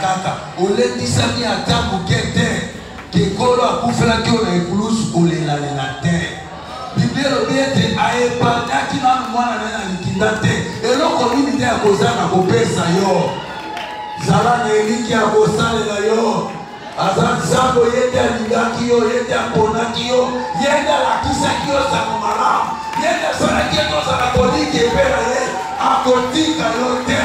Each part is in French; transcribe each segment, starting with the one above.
kaka. Olendisami ata moke te. Kekolo akufelaki oyo na ekulusu kolelalela te. Biblia elobi ete ayepandaki nanu mwana na ye na likinda te. Eloko nini te ya kozanga kopesa yo? Zala na elingi ya kosalela yo. Aza nzambe ye nde alingaki yo ye nde aponaki yo. Ye nde alakisaki yo sango malamu. Ye nde asalaki ete ozala koliki epe na ye. Akotika yo te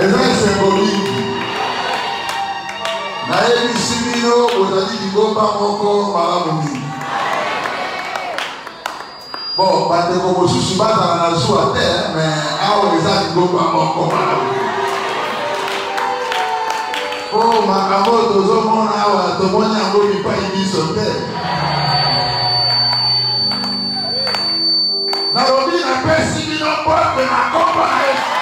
eza esemboliki nayebisi bino bozali libomba moko malamu mingi. Bon bandeko mosusu bazala na zuwa te me awa eza libomba moko malamu po makambo tozomona awa tomoni yango bipai biso te. Nalobi napesi bino mpote na kombo na yesu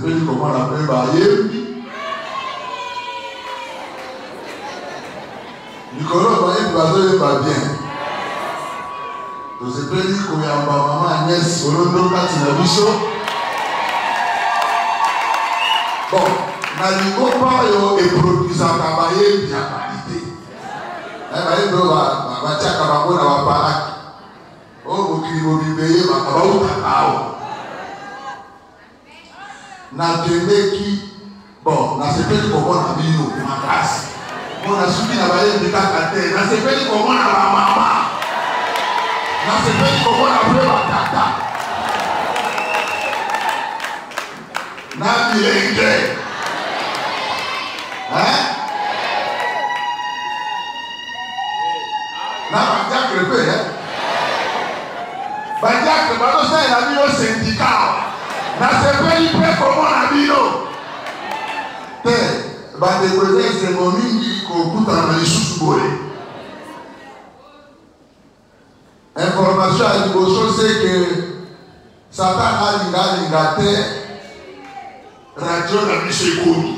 sepeli komona mpe bayembi likolo bayembi bazoyemba bien. Tosepeli koyamba mama agnes olondo kati na biso bon na liboko oyo eproduisaka bayembi ya kalite bayembi oyo batiaka bango na baparaki oyo mokili mobimba eyebaka bautaka awa na demeki bon na sepeli kɔkɔ na bino makasi bon na suki na baye bika kate na sepeli kɔkɔ na ba mama na sepeli kɔkɔ na bule ba tata na bilenge. Ɛn na bàtí akérèpé yɛ bàtí akérèpé tó sẹ́yìn na bino sèndika o. nasepeli mpe komona bino. Te bandeko eza esengo mingi kokutana na lisusu boye. Information ya liboso seke satan alinga alinga te radio na biso ekomi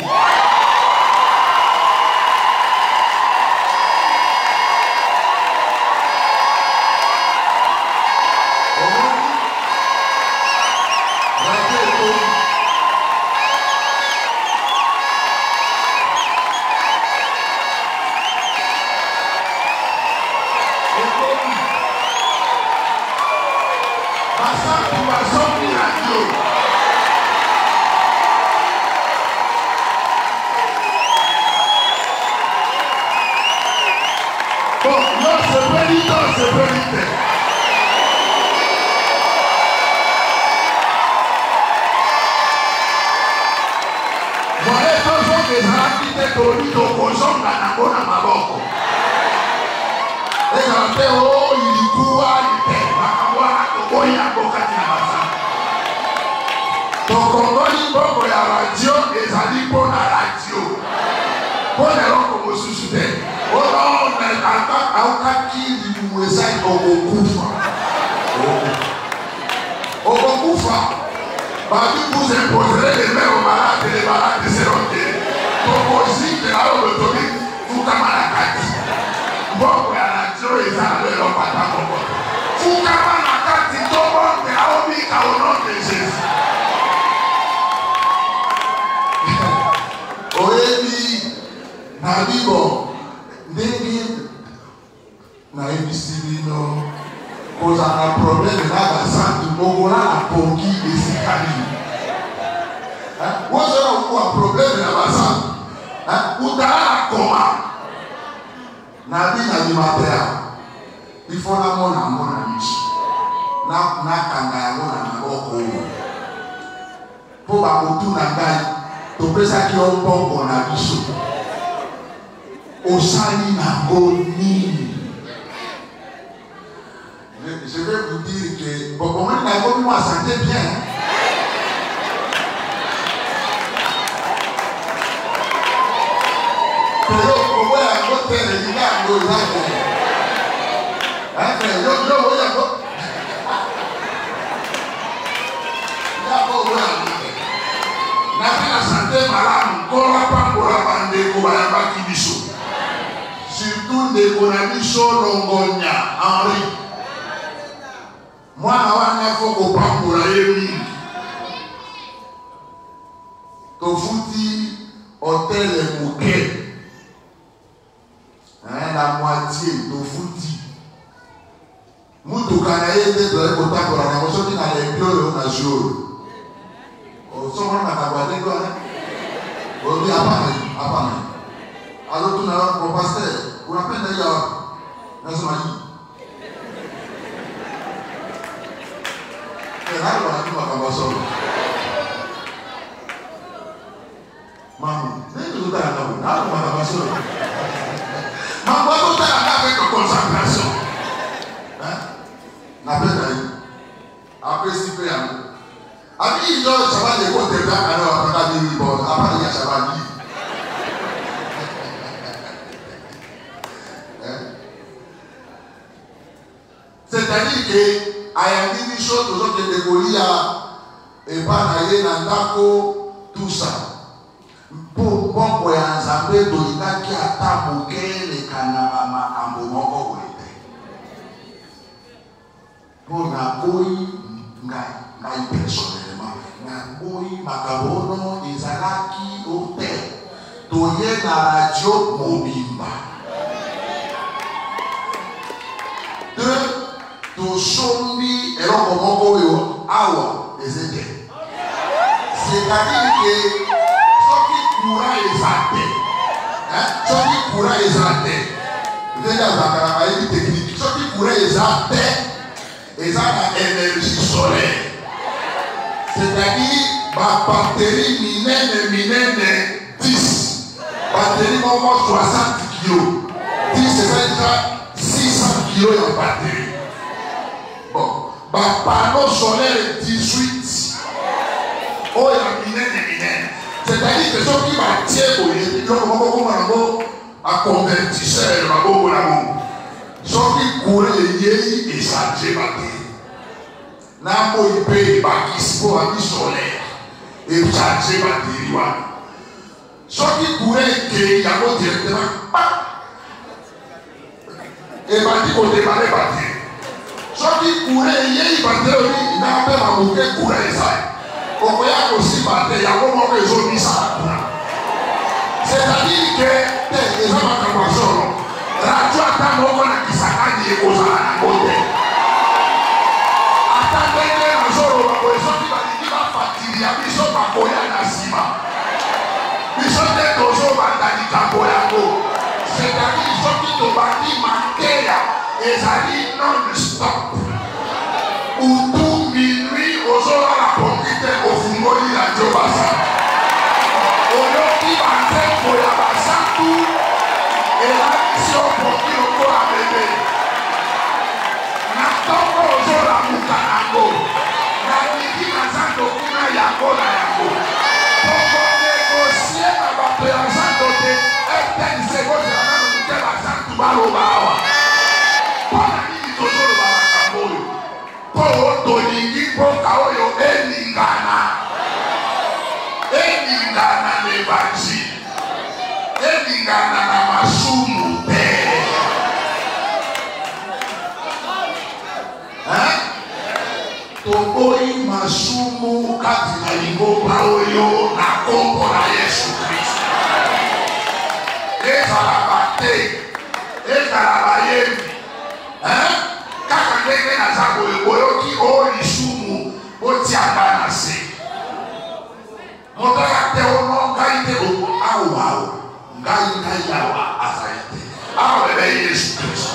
moye tozonga ezalaki te tolobi tokozonga nango na maboko ezala te o ilikuwa te makambo wana toboyi yango kati na basanga tokongoli mbongo ya radio ezali mpo na radio mpo na eloko mosusu te oyo aokaki libumu ezali okokufa okokufa babi vous imposerez les mains aux malades et les malades seront guéris tokozingela oyo tobi fukama na kati mbongo ya radio eza na eloko ata moko fukama na kati tobongela obika au nom de jésus oyebi na bibo ndenge nayebisi bino kozala na probleme na basantu mokola na pongi esika nini ozoya okuwa probleme na basantu utala na koma na bina bimate awa ifo namona yango na miso nakanga yango na maboko oyo mpo bakotuna ngai topesaki yo mbongo na biso osali nango nini je vais vous dire que bon bon na yango bino asante bien pero kobo yango te elinga yango eza te yo yo oyo yango yango oyo yango te naza na sante malamu kola pambola bandeko bayambaki biso surtout ndeko na biso longonya henri mwana wana fo kopambola ye mingi. Tofuti hotele moke na moitié tofuti mutuka na ye nde tozali kotambola nango soki na lembi oyo na jour osomona makambo ya ndenge wana obi hapana hapana azotuna ko paster unapenda hiyo wapi nasema hii nani wanajua kwamba somo mama nini tutana nabo nani wana Ma quando te la dà questa consacrazione? Eh? La preda lì. A questi tre anni. A me il giorno ci va di quanto è blanca, a di riposo, a parlare di ciavalli. C'est-à-dire que I am giving show to some category à Epa Naye Nandako, tout ça. Mpo mbongo ya nzambe toyikaki ata moke eleka na bamakambo moko boye te mpo naboyi ngai personnellement naboyi makambo ono ezalaki o te toye na radio mobimba. De tosombi eloko moko oyo awa eza te c'est-à-dire que courant eza te soki courant eza te ndenge azalaka na bayebi technique. Soki courant eza te eza na énergie solaire. C'est-à-dire babateri minene minene 10 bateri moko 60 kilo 10 eza déjà 600 kilo ya bateri bon bapano solaire 18 oyo ya minene c'est-à-dire que soki batie boye biloko moko koma yango aconvertisseur mabongo na mongo soki courant eyei echange bateri na boyi mpe ebakisi mpo baki solaire echange bateri wana soki courant ekei yango directement pa! Ebandi kodemane bateri soki courant eyei bateri oyi nape bamoke courant ezali okoya kosimba te yango moko ezobisaka courant c'est-à-dire que te eza makambo ya solo. Radio ata moko na kisangani ekozala nango te. Ata ndenge ya biso bakoya na nsima. Biso nde tozobanda likambo yango. C'est-à-dire soki tobandi mateya ezali non stop utu ebandi elingana na masumu te toboyi masumu kati na libota oyo na kombo na yesu kristo. Ezalaka te ezalaka yembi kaka ndenge naza boye boyoki oyo lisumu otiaka na se. Moto ya te omo ngai te o awa awa ngai ngai awa azali te awa ebe yesu kristo.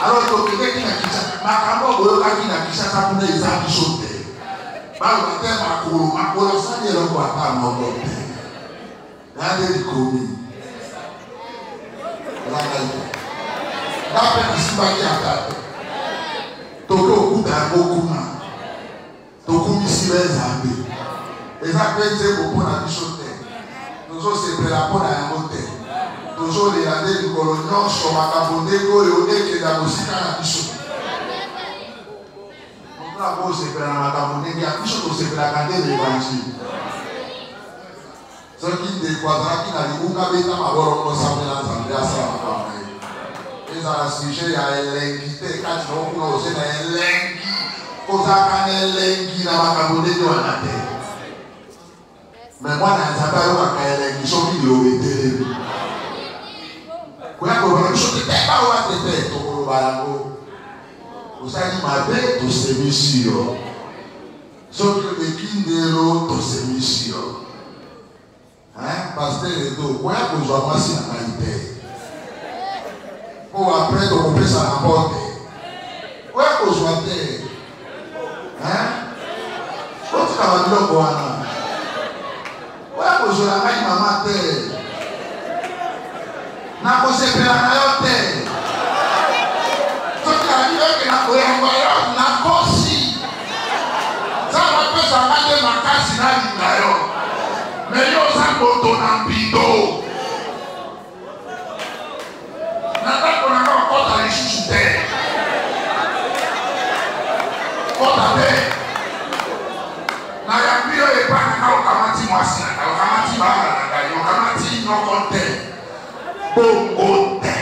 Alors tokendeki na kinshasa makambo boyokaki na kinshasa kuna eza biso te. Baloba te makolo makolo asali eloko ata moko te. Nande likomi elangai te. Nga mpe nasimbaki ata te toke okuta yango kuna tokumisi ba nzambe eza mpe nzembo mpo na biso te. Tozosepela mpo na yango te. Tozolela nde likolo nyonso makambo ndenge oyo ekenda kosika na biso. Mpona kosepela na makambo ndenge ya biso tosepelaka nde na evanjili. Soki ndeko azalaki na libunga beta mabolongo osambela nzambe asala makambo na ye. Ezala sujet ya elengi te kati na okuna ose na elengi. Kozalaka na elengi na makambo ndenge wana te me mwana ya nzambe ayokaka elengi soki liloba etelemi koya koloba biso te te baoba te te tokoloba yango osali mabe tosemisi yo soki oleki ndelo tosemisi yo paster edo koya kozwa mwasi na ngai te po apres tokopesa na mpo te koya kozwa te otika babiloko wana koya kozwela ngai mama te. Nakosepela na yo te. Soki alibeke na koyamba yo nakosi. Nzambe apesanga nde makasi nalinga yo. Me yo oza moto na mbindo. Na ndako na nga bakota lisusu te. Kota te. Nayambi yo epai na nga okamati mwasi na mɔkɔ tɛ bongo tɛ.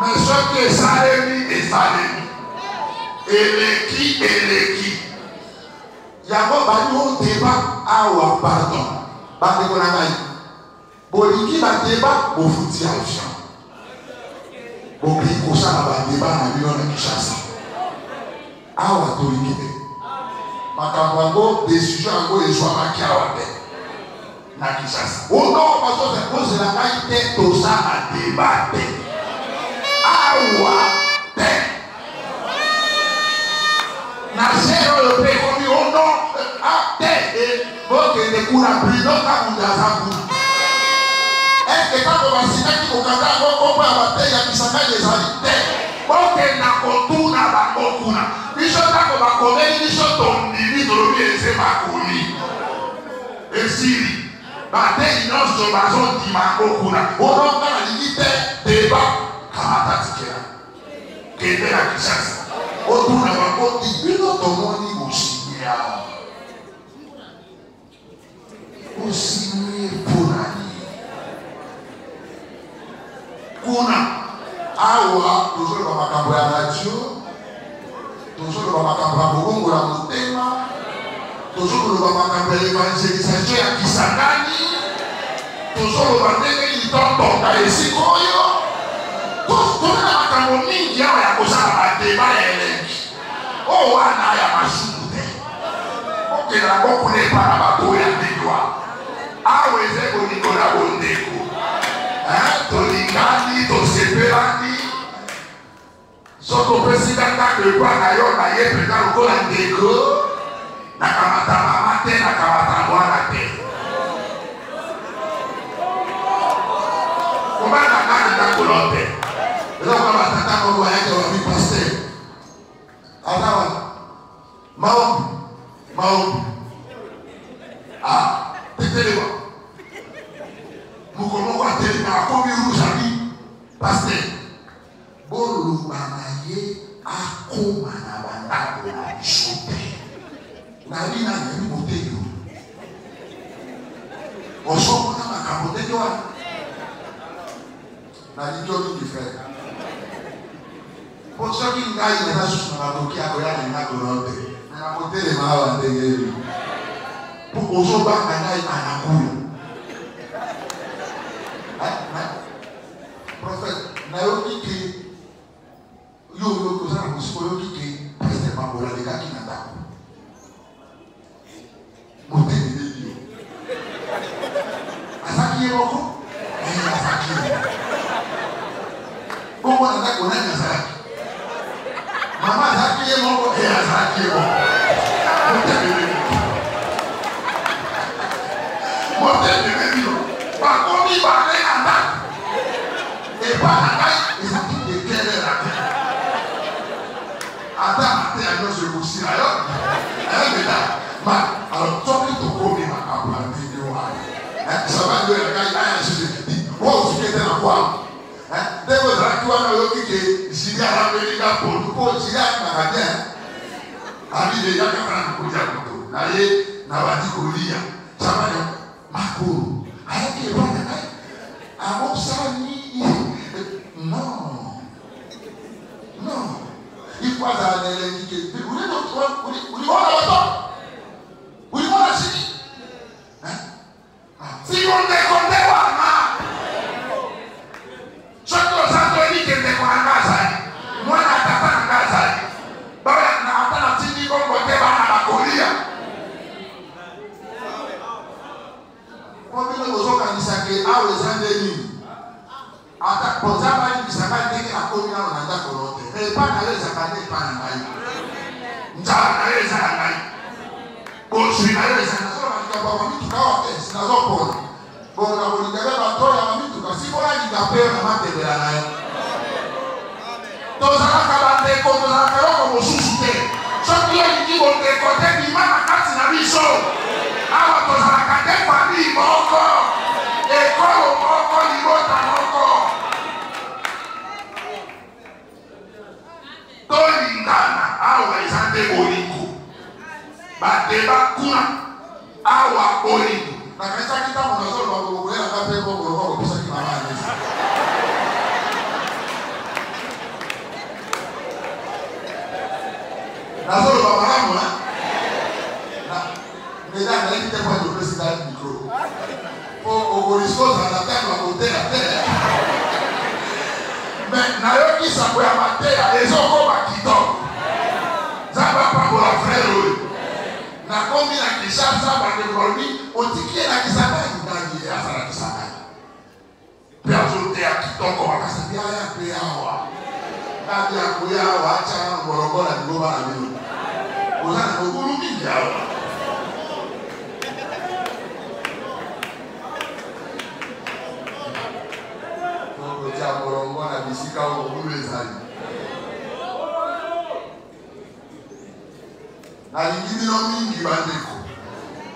mɛ sɔkè sáré ni ìsàlẹ̀ eleki eleki. Yàgò bàtí ó tèba awà bàtọ̀ bàtí kò nàkàyè bòlìkì bàtèba bòfutì àwùjọ. Bokoki kosala badeba na bino na kishasa awa tolingi te makambo yango desizio yango ezwamaki awa te na kishasa ono bazozela ngai te tosala deba te awa te na sere oyo mpe ekomi ono te bokende kuna brino kamundi aza kuna Eh, eh, ɛkeka do basina ni kokata akɔkɔ bɔ abatɛ yakisaka yezali eh, tɛ kɔkɛ nakɔtu na bakɔku na bisɔta kɔ bakɔbɛ bisɔtɔ nini dolomi eze bakoli esiri batɛ inyɔsɔ bazɔ di bakɔku na wɔlɔka na nini tɛ teba kamata ti kɛ na kebe na kisasa wotu na bakɔti bisɔtɔ mɔni osi nyea osi nyea. Kuna. Awa tozoloba makambo ya radio tozoloba makambo ya kobongola motema tozoloba makambo ya evangelisation ya kisangani tozoloba ndenge litotonga esika oyo tozana makambo mingi awa ya kosala badeba ya elengi. Oyo wana ya masumu te. Okenda yango kuna epa na bato ya ndekwa awa eza bolingo na bondeko tolingani tosepelani so topesi kaka depa na yo na ye mpenza lokola ndeko. Nakamata mama te nakamata mwana te. Kobanda ngani ndakolo te? Eloko batata moko bayaki babi paster aza wana maombi maombi. Ah tetelema moko moko atelema akomi rouge abi paster boloba na ye akoma na bandako na biso te nayebi na yebi moteki ozomona makambo ndenge wana nalingi olingi frere po soki ngai naza susu na bakoki akoya na ngakolo te na kotelema awa ndenge ebi po ozobanga ngai anakuya prophète nayoki ke yo oyo oza na mosika oyoki ke paster mambola alekaki na ndako. Moteleleli yo azaki ye moko? Azaki ye bongo na ndako nani azalaki? Mama azalaki ye moko e azalaki ye moko. Moteleleli moteleleli pondu mpo jili alimaka bien abi deja kaka na kokolia moto na ye na bandi kolia sabani makolo ayaki ebana ngai akosani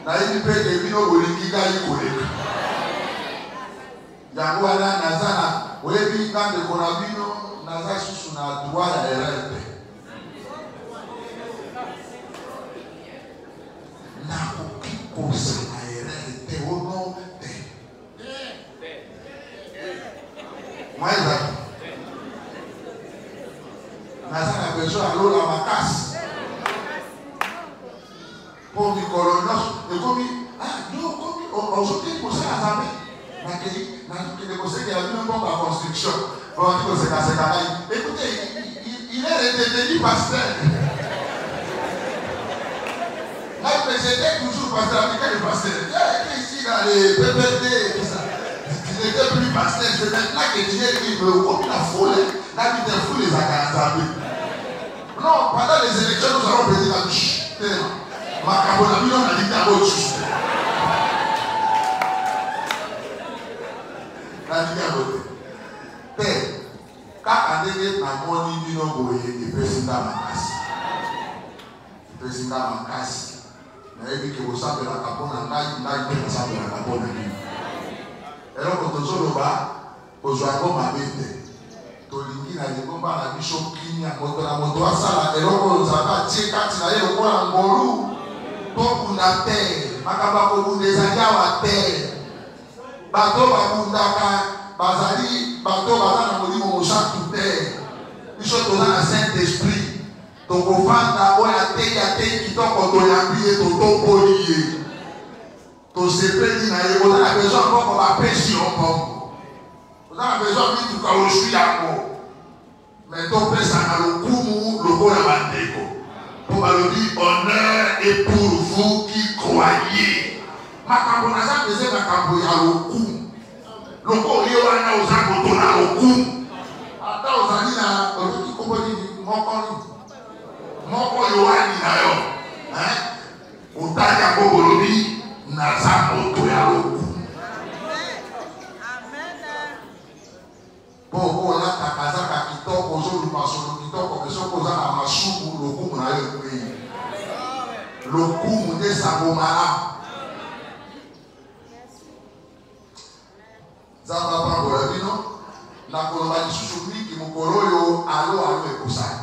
nayebi mpe ke bino bolingi ngai koleka yango wana naza na oyebi nga ndeko na bino naza susu na droit ya erreur te nakoki kosala erreur te ono te mwa ezaki naza na besoin ya lola makasi mpo mikolo nyonso ekomi ah yo okomi ozokei kosala nzambe nakei nakende kosekela bino mbongo ya construction. Bandi kosekaseka ngai écoute il est redevenu pasteur. Ngai mais j'étais toujours pasteur avec quel pasteur. Ici dans les et tout plus pasteur c'est maintenant que tu es libre okomi na foule nabi te foule ezalaka na nzambe non pendant les élections nous allons péter la tellement makambo na nalingi yango lisusu te nalingi yango te. Te kaka ndenge namoni bino boye epesi nga makasi. Epesi nga makasi. Nayebi ke bosambelaka mpo na ngai ngai mpe nasambelaka mpo na bino. Eloko tozoloba kozwa yango mabe te. Tolingi na lingomba na biso kimia moto na moto asala eloko oyo nzambe atie kati na ye lokola ngolu tobunda te makambo ya kobunda ezali awa te bato babundaka bazali bato baza na molimo mosantu te biso toza na saint esprit tokofanda oyo atei atei kitoko toyambi ye totokoli ye. Tosepeli na ye. Oza na besoin mboko bapesi yo mbongo oza na besoin mituka ozwi yango. Me topesa na lokumu lokola bandeko mpo balobi honneur et pour vous qui croyez. Makambo naza peze makambo ya lokumu lokola ye wana oza moto na lokumu ata ozali na oyoki kombo nini moko nini moko yoani na yo otali yango bolobi naza moto ya lokumu mpo okolata kazaka kitoko ozoluka solo kitoko me soki oza na masumu lokumu na yo ekwei lokumu nde sango malamu nzambe apambola bino na koloba lisusu mingi mokolo oyo alo alo ekosala.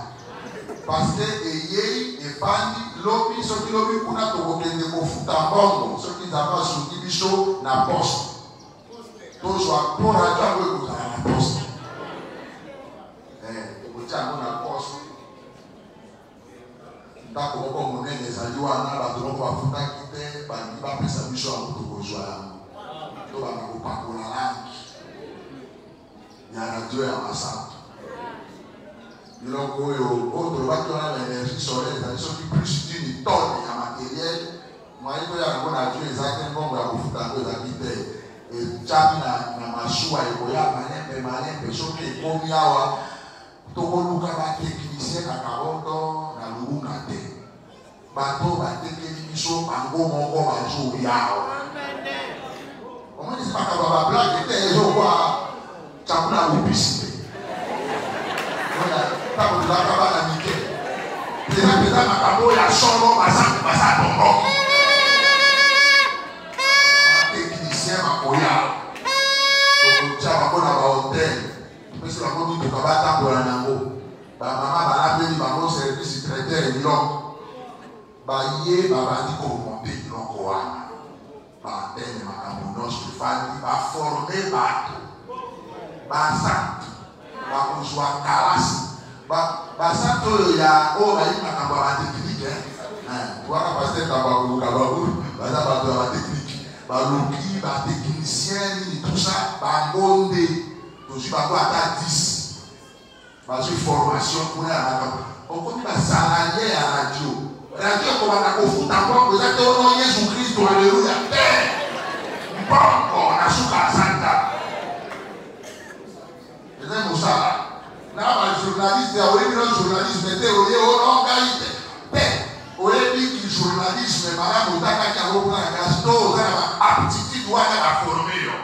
Parceke eyei efandi lobi soki lobi kuna tokokende kofuta mbongo soki nzambe asungi biso na poste. Tozwa mpo radio yango ekozala na poste kotia yango na poste ndako moko monene ezali wana bato moko bafutaki te balingi bapesa biso yango tokozwa yango to bana kopakola langi ya radio ya masanto biloko oyo oyo tolobaki wana na énergie solaire ezali soki plus d'une tonne ya matériel mwayi toya yango na dio eza te mbongo ya kofuta yango ezalaki te. Etiami na masuwa ekoya malembe malembe soki ekomi awa tokoluka bateknicien na karoto na lubunga te. Bato batekeli biso bango moko bazoyawa omonisi makambo ya bablage te ezokwa te ntango tozalaka bana mike peza peza makambo ya solo baza tomboki bateknicien bakoya tokotia bango na bahotel. Topesi bango mituka batambola nango. Bamama balapeli bango service traiteur biloko baye babandi komonte biloko wana baantene makambo nyonso efandi baforme bato. Basante. Bakozwa kalasi basante oyo ya oyo bayi makambo ya bateknike wana paster ntango akoluka bango baza bato ya bateknike baluki bateknicien nini tusa bango nde tozwi bango ata 10 bazwi formation kuna ya makambo okomi basalarie ya radio. Radio ekobaka kofuta mbongo eza te ono yesu kristo aleluya te mbongo na suka asanta eza mosala na bajournaliste oyebi no journalisme te oye ono ngai te. Te oyebi ki journalisme malamu otakaki yango kuna na klase to oza na baaptitude wana baforme yo.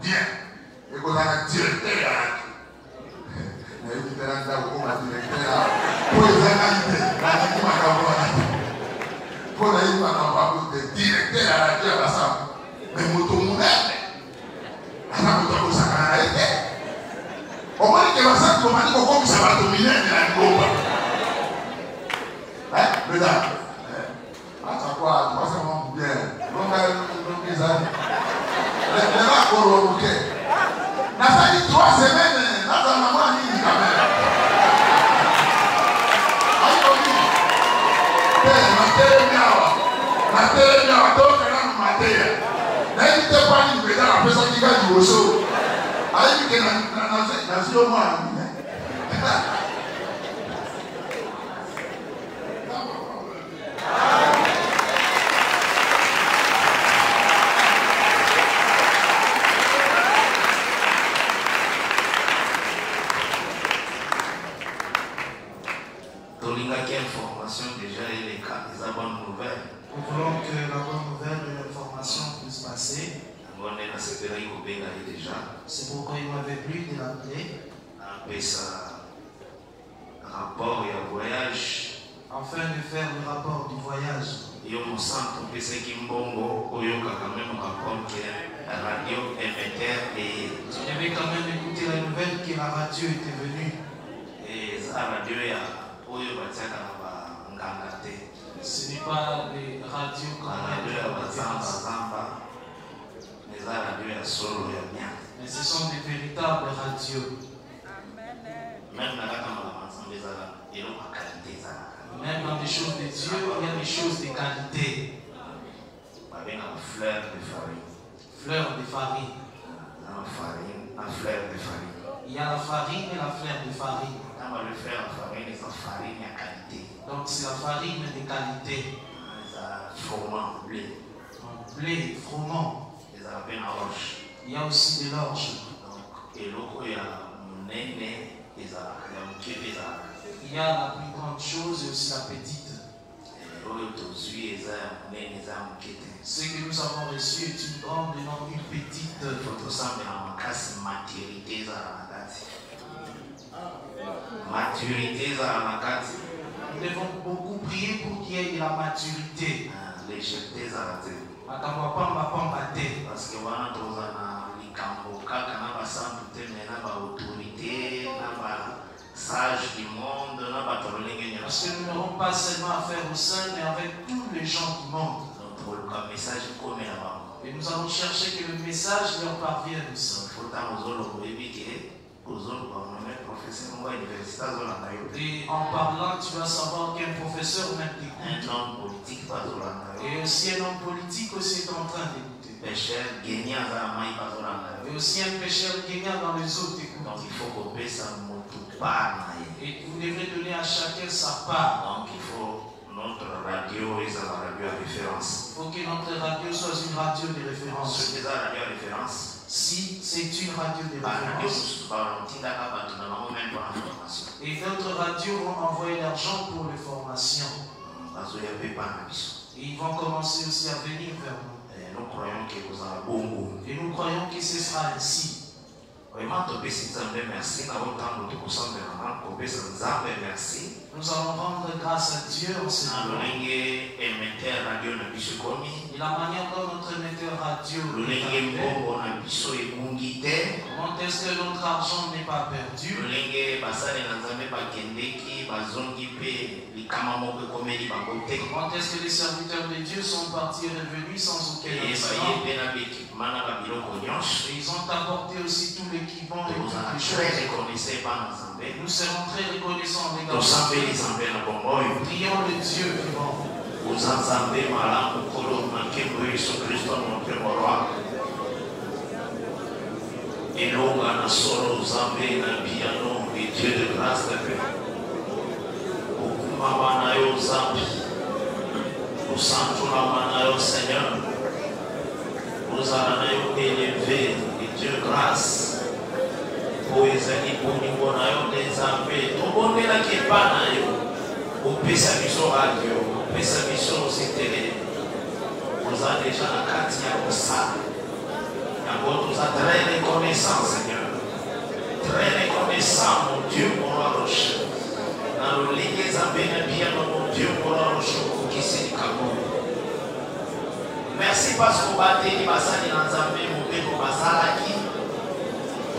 Bien. Ekozala directeur ya radio nayebi te na ndako koma directeur ya po ezangai te nalingi makambo wana te mpo nayebi makambo yango te directeur ya radio ya basambo me moto monene aza moto akosakana na ye te omoni ke basanti omani kokomisa bato minene na ngomba mesdames acha kwa tukasema bien longa longezani leva koro moke nasali trois semaines nazala na mwa nini kamera aikoki te natelemi awa natelemi awa toyoka nanu mateya nayebi te mpo ani mpeza napesaki ka liboso ayebi ke nazwi yo mwana mine tolingaki information déjà eleka eza bonne nouvelle Nous voulons que la bonne nouvelle de l'information puisse passer. yango nde nasepelaki kobenga ye déjà C'est pourquoi il m'avait plu de l'appeler napesa rapport ya voyage afin de faire le rapport du voyage. yo mosantu opesaki mbongo oyokaka meme rapport ke radio émetteur eye Il avait quand même écouté la nouvelle que la radio était venue. eza radio ya oyo batiaka na banganga te Ce n'est pas les radios qu'on na radio ya met en référence, bazambazamba eza radio ya solo ya bien mais ce sont des véritables radios. même na kaka malama nzambe ezala eloko ya kalite ezalaka Même dans les choses de Dieu, il y a des choses de qualité. babengaka fleur de farine Fleur de farine. na farine na fleur de farine Il y a la farine et la fleur de farine. na babe fleur ya farine eza farine ya kalite Donc c'est la farine de qualité. eza froment blé Donc, blé, froment. ezala mpe na roche Il y a aussi de l'orge. donc eloko ya monene ezalaka ya moke mpe ezalaka Il y a la plus grande chose et aussi la petite. Eh, oyo tozwi eza ya monene eza ya moke te Ce que nous avons reçu est une grande et non une petite. maturité maturité Nous devons beaucoup prier pour qu'il y ait de la maturité. Te parce que baautorité na basage du monde parce que nous n'aurons pas seulement affaire aux saints mais avec tous les gens du monde et nous allons chercher que le message leur parvienne et en parlant tu vas savoir qu'un professeur même un homme politique et aussi un homme politique aussi est en train d'écouter. Et aussi un pécheur gagnant dans les t'écoute donc il faut part na ye et vous devrez donner à chacun sa part notre radio radio référence. Il faut que notre radio soit une radio de référence. Radio référence si c'est une radio de référence. et d'autres radios vont envoyer l'argent pour les formations. Et ils vont commencer aussi à venir vers nous. Croyons Et nous croyons que ce sera ainsi. Vraiment topesi nzambe merci. Na botango tokosambelanga kopesa nzambe merci. Nous allons rendre grâce à Dieu en ce moment. Et la manière dont notre émetteur radio comment est-ce que notre argent n'est pas perdu, comment est-ce que les serviteurs de Dieu sont partis et revenus sans aucun Et ils ont apporté aussi tout l'équipement toutes tokozala les très choses. reconnaissant epa na nzambe Nous serons très reconnaissants oyo Prions le Dieu vivant. oza nzambe malamu na nkembo yesu kristo mope morwa elonga na solo nzambe na piano et dieu de grâce pepe okumama na yo nzambe osanjolama na yo seigneur. Ozala na yo élevé et dieu grâce oyo ezali bolingo na yo nde nzambe. Tobondelaki epa na yo. Opesa biso radio opesa biso zetele oza deja na kati ya kosala. Yango toza très reconnaissant seigneur. Très reconnaissant mon dieu mona roche. Na lolenge nzambe na biano mon dieu mona roche okokisi likambo. Merci parce kobateli basali na nzambe mobeko bazalaki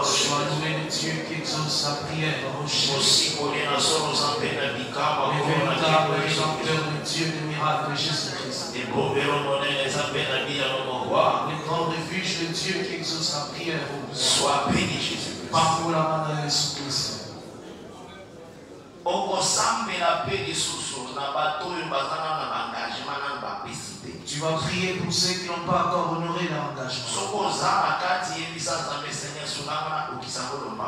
Sois le Dieu qui exauce la prière. Dieu Jésus-Christ. Le Dieu qui exauce la prière. sois béni jésus Parcours la main de Jésus-Christ. okosambela mpe lisusu na bato oyo baza nano na baengagement Tu vas prier pour ceux qui n'ont pas encore honoré leur engagement.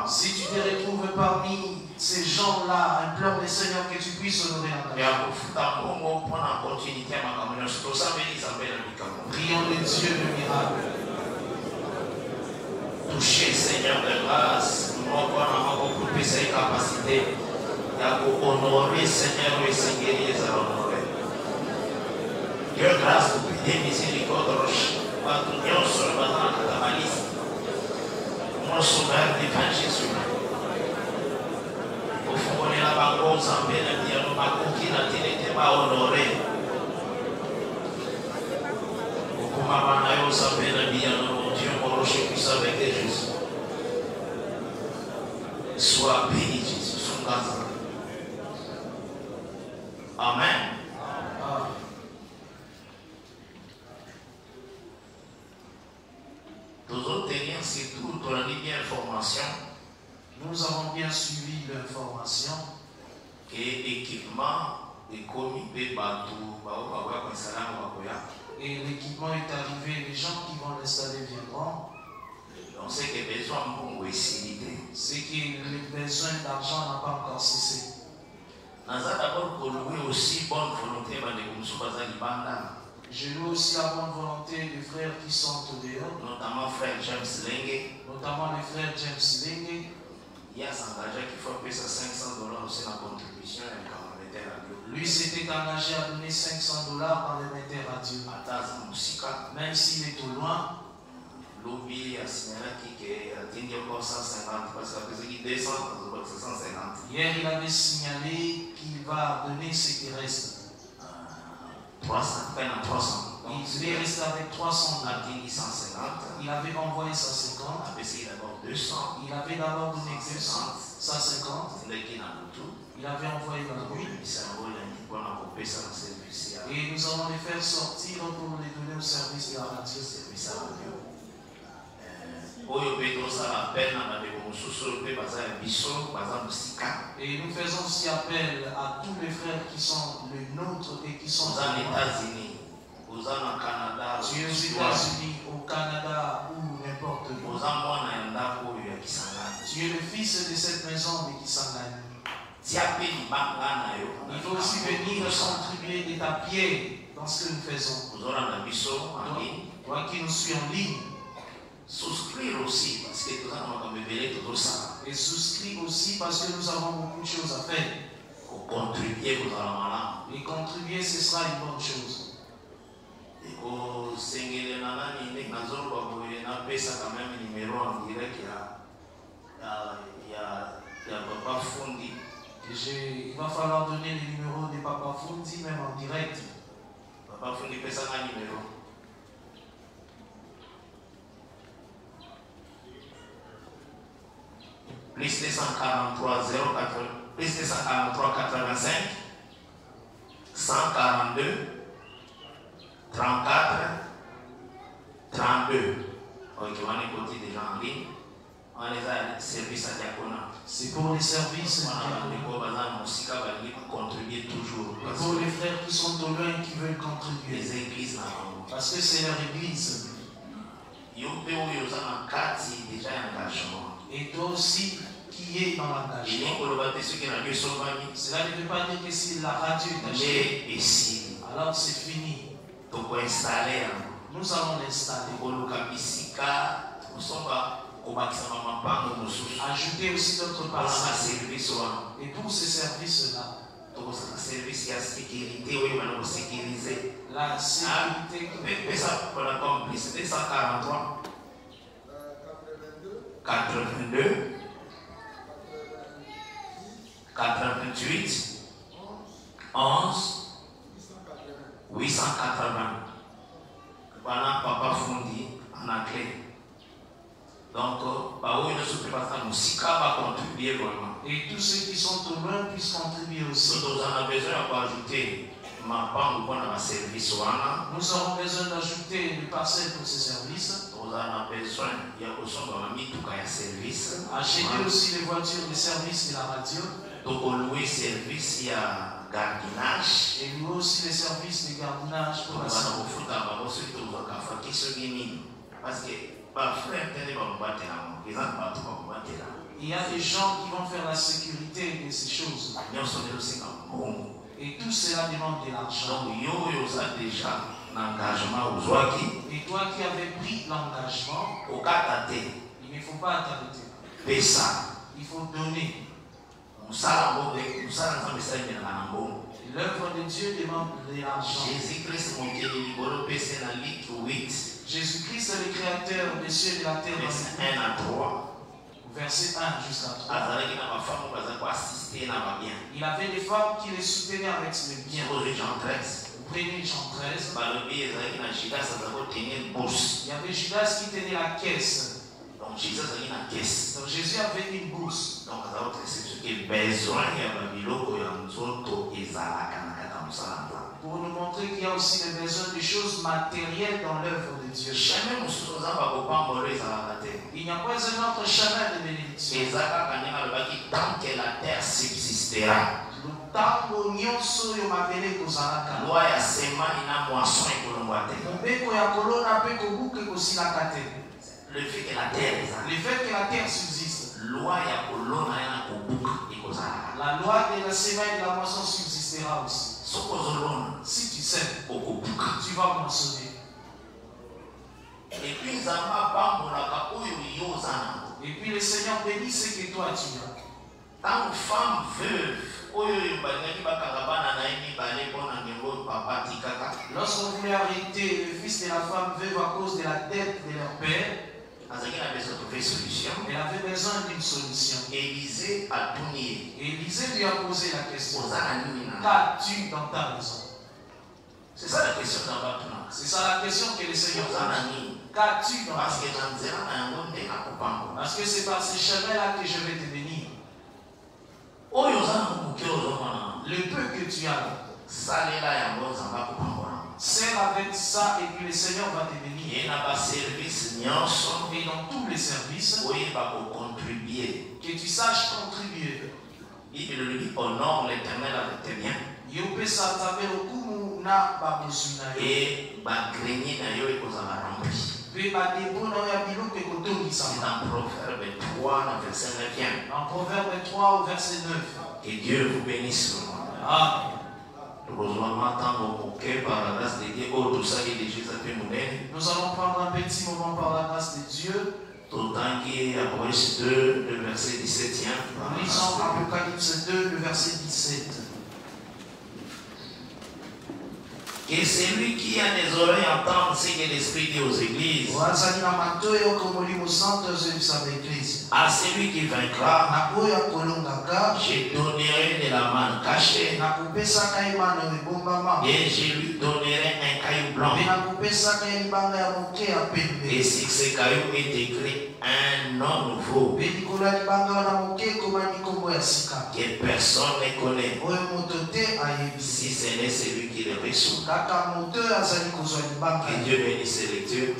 Si tu te retrouves parmi ces gens-là, implore le Seigneur que tu puisses honorer l'engagement. Prions le Dieu de miracle. toucher seigneur de grâce moko na moko kopesa ye capacité ya kohonore seigneur oyo esengeli ezala yo grâce sois béni jésus nzambe amen Ah, tozotenir surtout tolandi bien information Nous avons bien suivi l'information ke équipement ekomi mpe bato bao bakoya koisala yango bakoya et l'équipement est arrivé. Les gens qui vont l'installer viendront. on sait que besoin mbongo esili te C'est que le besoin d'argent n'a pas encore cessé. naza dabord kolouer aussi bonne volonté bandeko mosusu baza libanda Je loue aussi la bonne volonté des frères qui sont au dehors, notamment frère james lenge notamment le frère James Lenge. Ye asangageaki fo apesa 500 dollars aussi na contribution ya radio Lui s'était engagé à donner 500 dollars dans le méter à mosika Même s'il est au loin, lobi asignalaki ke atindi encore 150 parce apesaki 200 azobakisa 150 hier il avait signalé qu'il va donner ce qui reste. 300 peine à 300 donc Il devait rester avec 300 dollars. atindi 150 Il avait envoyé 150. apesaki d'abord 200 Il avait d'abord donné 200, 150. atindaki na motu Il avait envoyé service ya Et nous allons les faire sortir pour les donner au service de la radio. service ya radio oyo mpe tosala appel na bandeko mosusu oyo mpe baza ya biso baza mosika Et nous faisons aussi appel à tous les frères qui sont les nôtres et qui sont oza na au états-unis na canada aux États-Unis, au Canada où. Tu es le fils de cette maison de Kisangani. Il faut aussi venir contribuer de ta pierre dans ce que nous faisons. Toi qui nous suis en ligne, souscrire aussi parce que ebele tozosala et souscris aussi parce que nous avons beaucoup de choses à faire. Et contribuer, ce sera une bonne chose. Ekosengelena nani ndenge nazoloba boye quand même numero en direct ya ya ya papa fundi. J'ai- il va falloir donner le numéro de Papa Fundi, même en direct. papa fundi pesanga numero plus 243 080 plus 243 85 142 34 32 ok wana ekoti déjà en ligne wana eza service ya diakona C'est pour les services. balingi kocontribue toujours pour les frères qui sont au loin et qui veulent contribuer. les églises Parce que c'est leur église. Et toi aussi qui es dans l'engagement? Cela ne veut pas dire que si la radio est esili alors c'est fini. Tokoinstale yango Nous allons l'installer. koluka bisika kosomba kobakisa bamapango mosusu. Ajouter aussi d'autres mpona na passages. service wana Et pour ces services-là, tokosala service ya sécurité oyo bana kosécurize la sécurité, pesa mpona complicité 143 82 88 11 1980 bana papa fundi ana clé donc baoyo nyonso mpe baza mosika bacontribue vraiment Et tous ceux qui sont au loin puissent contribuer aussi. so toza na besoin ya koajoute mapango mpona baservice wana Nous aurons besoin d'ajouter des parcelles pour ces services. toza na besoin ya kosomba bamituka ya service Acheter aussi les voitures de service de la radio. tokoloue service ya Et nous aussi les services de gardiennage pour la santé. Il y a des gens qui vont faire la sécurité de ces choses. Et tout cela demande de l'argent. Et toi qui avais pris l'engagement, il ne faut pas t'arrêter. Il faut donner. L'œuvre de Dieu demande de l'argent. jésus krist mokeli likolo pese na litre 8 Jésus-Christ est le créateur des cieux et de la terre. verset 1 à 3 Verset 1 jusqu'à 3. azalaki na bafame oyo baza koasiste na babien Il avait des femmes qui les soutenaient avec le bien. jean 13 Vous prenez Jean 13. balobi ezalaki na judas aza kotenir bourse Il y avait Judas qui tenait la caisse. Jésus azalaki na kese Donc Jésus avait une bourse. donc aza kotrese soki besoin ya babiloko ya nzoto ezalaka na kati ya mosala nzambe Pour nous montrer qu'il y a aussi le besoin de choses matérielles dans l'œuvre de Dieu. Il n'y a pas un autre chemin de bénédiction. tant que la terre subsistera. Ntango nyonso oyo mabele ekozalaka lwa ya semani na moisson ekolongwa te mobeko ya kolona mpe kobuka ekosilaka te le fait que la terre le fait que la terre subsiste. lwa ya kolona ya na kobuka la loi de la semaine et de la moisson subsistera aussi. Si tu sais okobuka. tu vas moissonner apambolaka oyo yo oza nango et puis le Seigneur bénit ce que toi tu as. Ntango femme veuve lorsqu'on voulait arrêter le fils de la femme veuve à cause de la dette de leur père azalaki na besoin trouver solution elle avait besoin d'une solution. Atuni ye et Élisée lui a posé la question. Na qu'as-tu dans ta maison? C'est ça la question c'est ça la question que le Seigneur pose. Qu'as-tu dans ta parce que Parce que c'est par ces chemins-là que je vais te bénir. moke ozomona Le peu que tu as, sers avec ça et puis le Seigneur va te bénir. Et dans tous les services, que tu saches contribuer. bible elobi honore l'éternel avec tes biens. Et bagrenier na yo ekozala rempli c'est dans proverbe 3 na verset 9 dans proverbe 3 au verset 9 que dieu vous bénisse Amen. Nous allons prendre un petit moment par la grâce de Dieu. Apocalypse 2 le verset 17 nous lisons Apocalypse 2 le verset 17 que celui qui a des oreilles entende ce que l'esprit dit aux églises à celui qui vaincra je donnerai de la manne cachée. et je lui donnerai un caillou blanc. Et sur ce caillou est écrit un nom nouveau. Que personne ne connaît. Si ce n'est celui qui le reçoit. Que Dieu bénisse ces lectures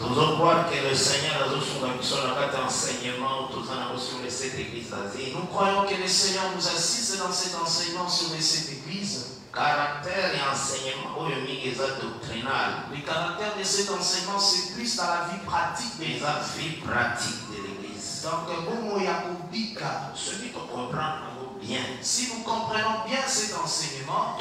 Nous croire que le Seigneur a reçu la mission dans quatre enseignements, tous en avons sur les sept églises d'Asie. nous croyons que le Seigneur nous assiste dans cet enseignement sur les sept églises Caractère et enseignement, oyo mingi eza doctrinal, le caractère de cet enseignement c'est plus dans la vie pratique mais eza vie pratique de l'église. donc bomo ya kobika Celui qui comprend bien, si nous comprenons bien cet enseignement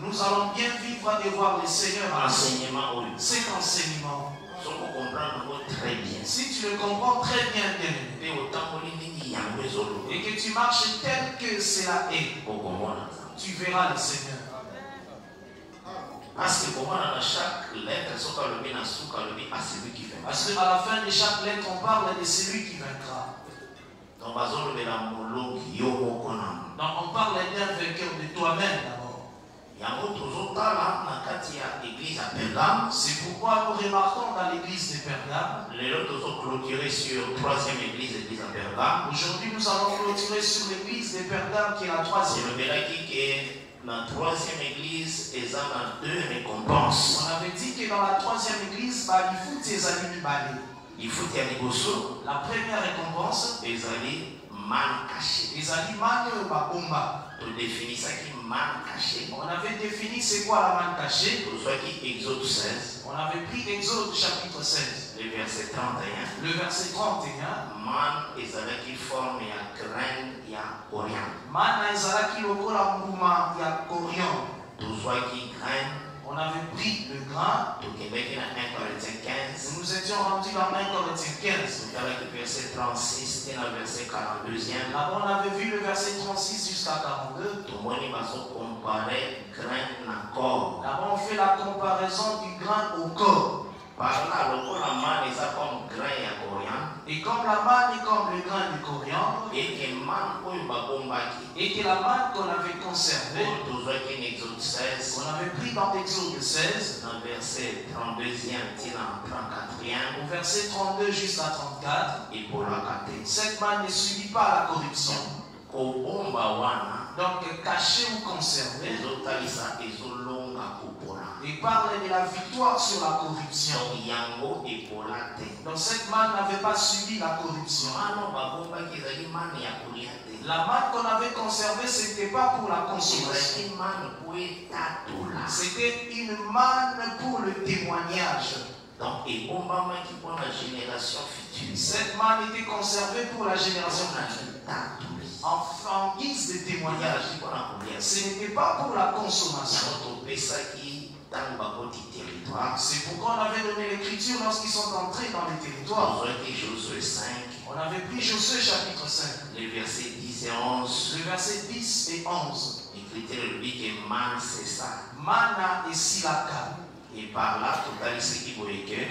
nous allons bien vivre de voir le Seigneur Enseignement, cet enseignement. Si on comprend très bien, si tu le comprends très bien bien et que tu marches tel que cela est tu verras le Seigneur. Parce que à la fin de chaque lettre on parle de celui qui vaincra donc, on parle d'intervainqueur de toi-même d'abord. C'est pourquoi nous remarquons dans l'église de Pergame. sur troisième église, église à Pergame. Aujourd'hui, nous allons clôturer sur l'église de Pergame qui est la troisième. Le vérité est La troisième église est en deux récompenses. On avait dit que dans la troisième église, il faut des animaux balai. lifuti ya liboso La première récompense, ezali man caché amis mane babomba. todefinisaki man caché On avait défini c'est quoi la manne cachée. tozwaki exode 16 On avait pris Exode chapitre 16, le verset 31 le verset 31. man ezalaki forme ya graine ya orient Mana ezalaki lokola mbuma ya coriandre. tozwaki graine On avait pris le grain. tokendaki na 1 corinthiens 15 Nous nous étions rendus dans 1 Corinthiens 15. totalaki verset 36 te na verset 42e Là-bas, on avait vu le verset 36 jusqu'à 42. tomoni bazokompare graine na corps Là-bas, on fait la comparaison du grain au corps. Par là lokola man eza comme grain ya coriandre Et comme la manne est comme le grain du coriandre, babombaki et que la manne qu'on avait conservée, oyo tozwaki na exode 16 qu'on avait pris dans Exode 16, na verset 32e ntina 34e au verset 32 jusqu'à 34, ebolaka te cette manne ne subit pas la corruption. kobomba wana Donc, cachée ou conservée, ezotalisa ezolonga kopola et parle de la victoire sur la corruption. donc yango cette manne n'avait pas subi la corruption. te La manne qu'on avait conservée, ce n'était pas pour la consommation. C'était une manne pour le témoignage. donc ebombamaki mpona génération future Cette manne était conservée pour la génération future. litatoli En, guise de témoignage. Ce n'était pas pour la consommation. C'est pourquoi on avait donné l'écriture lorsqu'ils sont entrés dans les territoires. tozwaki josue 5 On avait pris Josué chapitre 5, les versets 10 et 11 le verset 10 et 11. écriture elobi ke man c'est ça. Mana et Silaka. et par là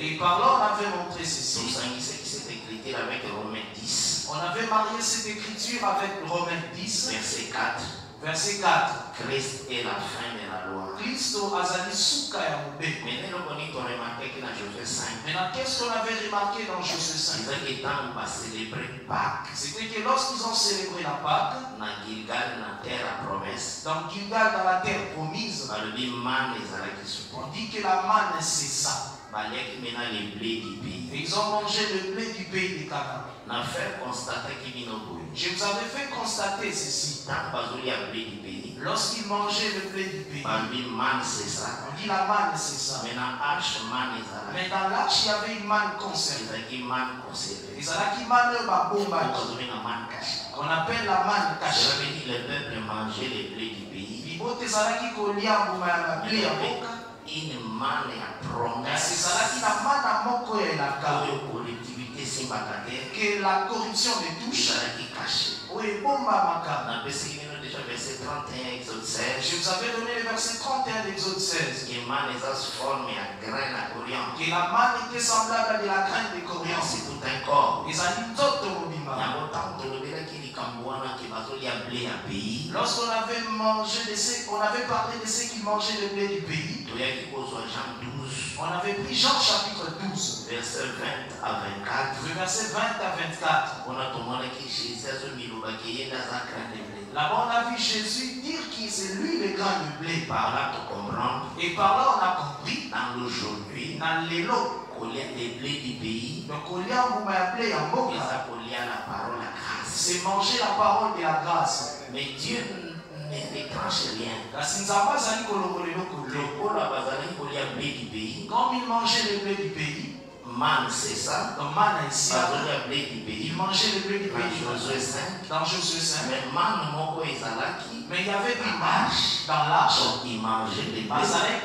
Et par là, on avait montré ceci. cette écriture avec romain 10 On avait marié cette écriture avec Romains 10, verset 4 verset 4. christ est la fin de la loi Christo azali suka ya mobeko. mais lelo boni toremarkaki na josue 5 Maintenant, qu'est-ce qu'on avait remarqué dans Josué 5 ezaki ntango bacélébre pâque C'était que lorsqu'ils ont célébré la Pâque, na gilgal na terre ya promesse dans Gilgal, dans la terre promise, balobi man ezalaki suko on dit que la manne c'est ça. baliaki mena le blé du pays Et ils ont mangé le blé du pays de Canaan. Na Je vous avais fait constater ceci. Lorsqu'ils mangeaient le blé du pays, c'est on dit la manne c'est ça. mais dans l'arche, il y avait une manne conservée. manne qu'on appelle la manne cachée. dire le peuple mangeait le blé du pays. Une manne ya Kasi promesse ezalaki na mana moko te Que la corruption ne touche. 31 exode je 16 vous avais donné le verset 31 d'Exode 16 que la manne était semblable à de la graine de coriandre c'est tout un corps. Lorsqu'on avait mangé de ce on avait parlé de ceux qui mangeaient le blé du pays toyaki kozwa jean 12 on avait pris Jean chapitre 12 verset 20 à 24 le verset 20 à 24 mpona tomonaki jésus azomilobaki ye nde aza graine de blé. Là-bas on a vu Jésus dire que c'est lui le grain de blé. Par là tocomprendre et par là on a compris. Dans l'aujourd'hui na lelo kolia le blé du pays. Donc kolia mbuma ya blé ya mboka eza kolia la parole ya grâce. C'est manger la parole de la grâce. Mais dieu ne retranche rien. Kasi nzambe azali kolongola eloko te. Lokola bazalaki kolia blé du pays. Comme ils mangeaient le blé du pays, man c'est ça. dans Mana ici, bazolia blé du pays. Ils mangeaient le blé du pays. Josué 5 dans Josué 5. mais man moko ezalaki Mais il y avait une marche. dans l'arche. donc il mangeait le blé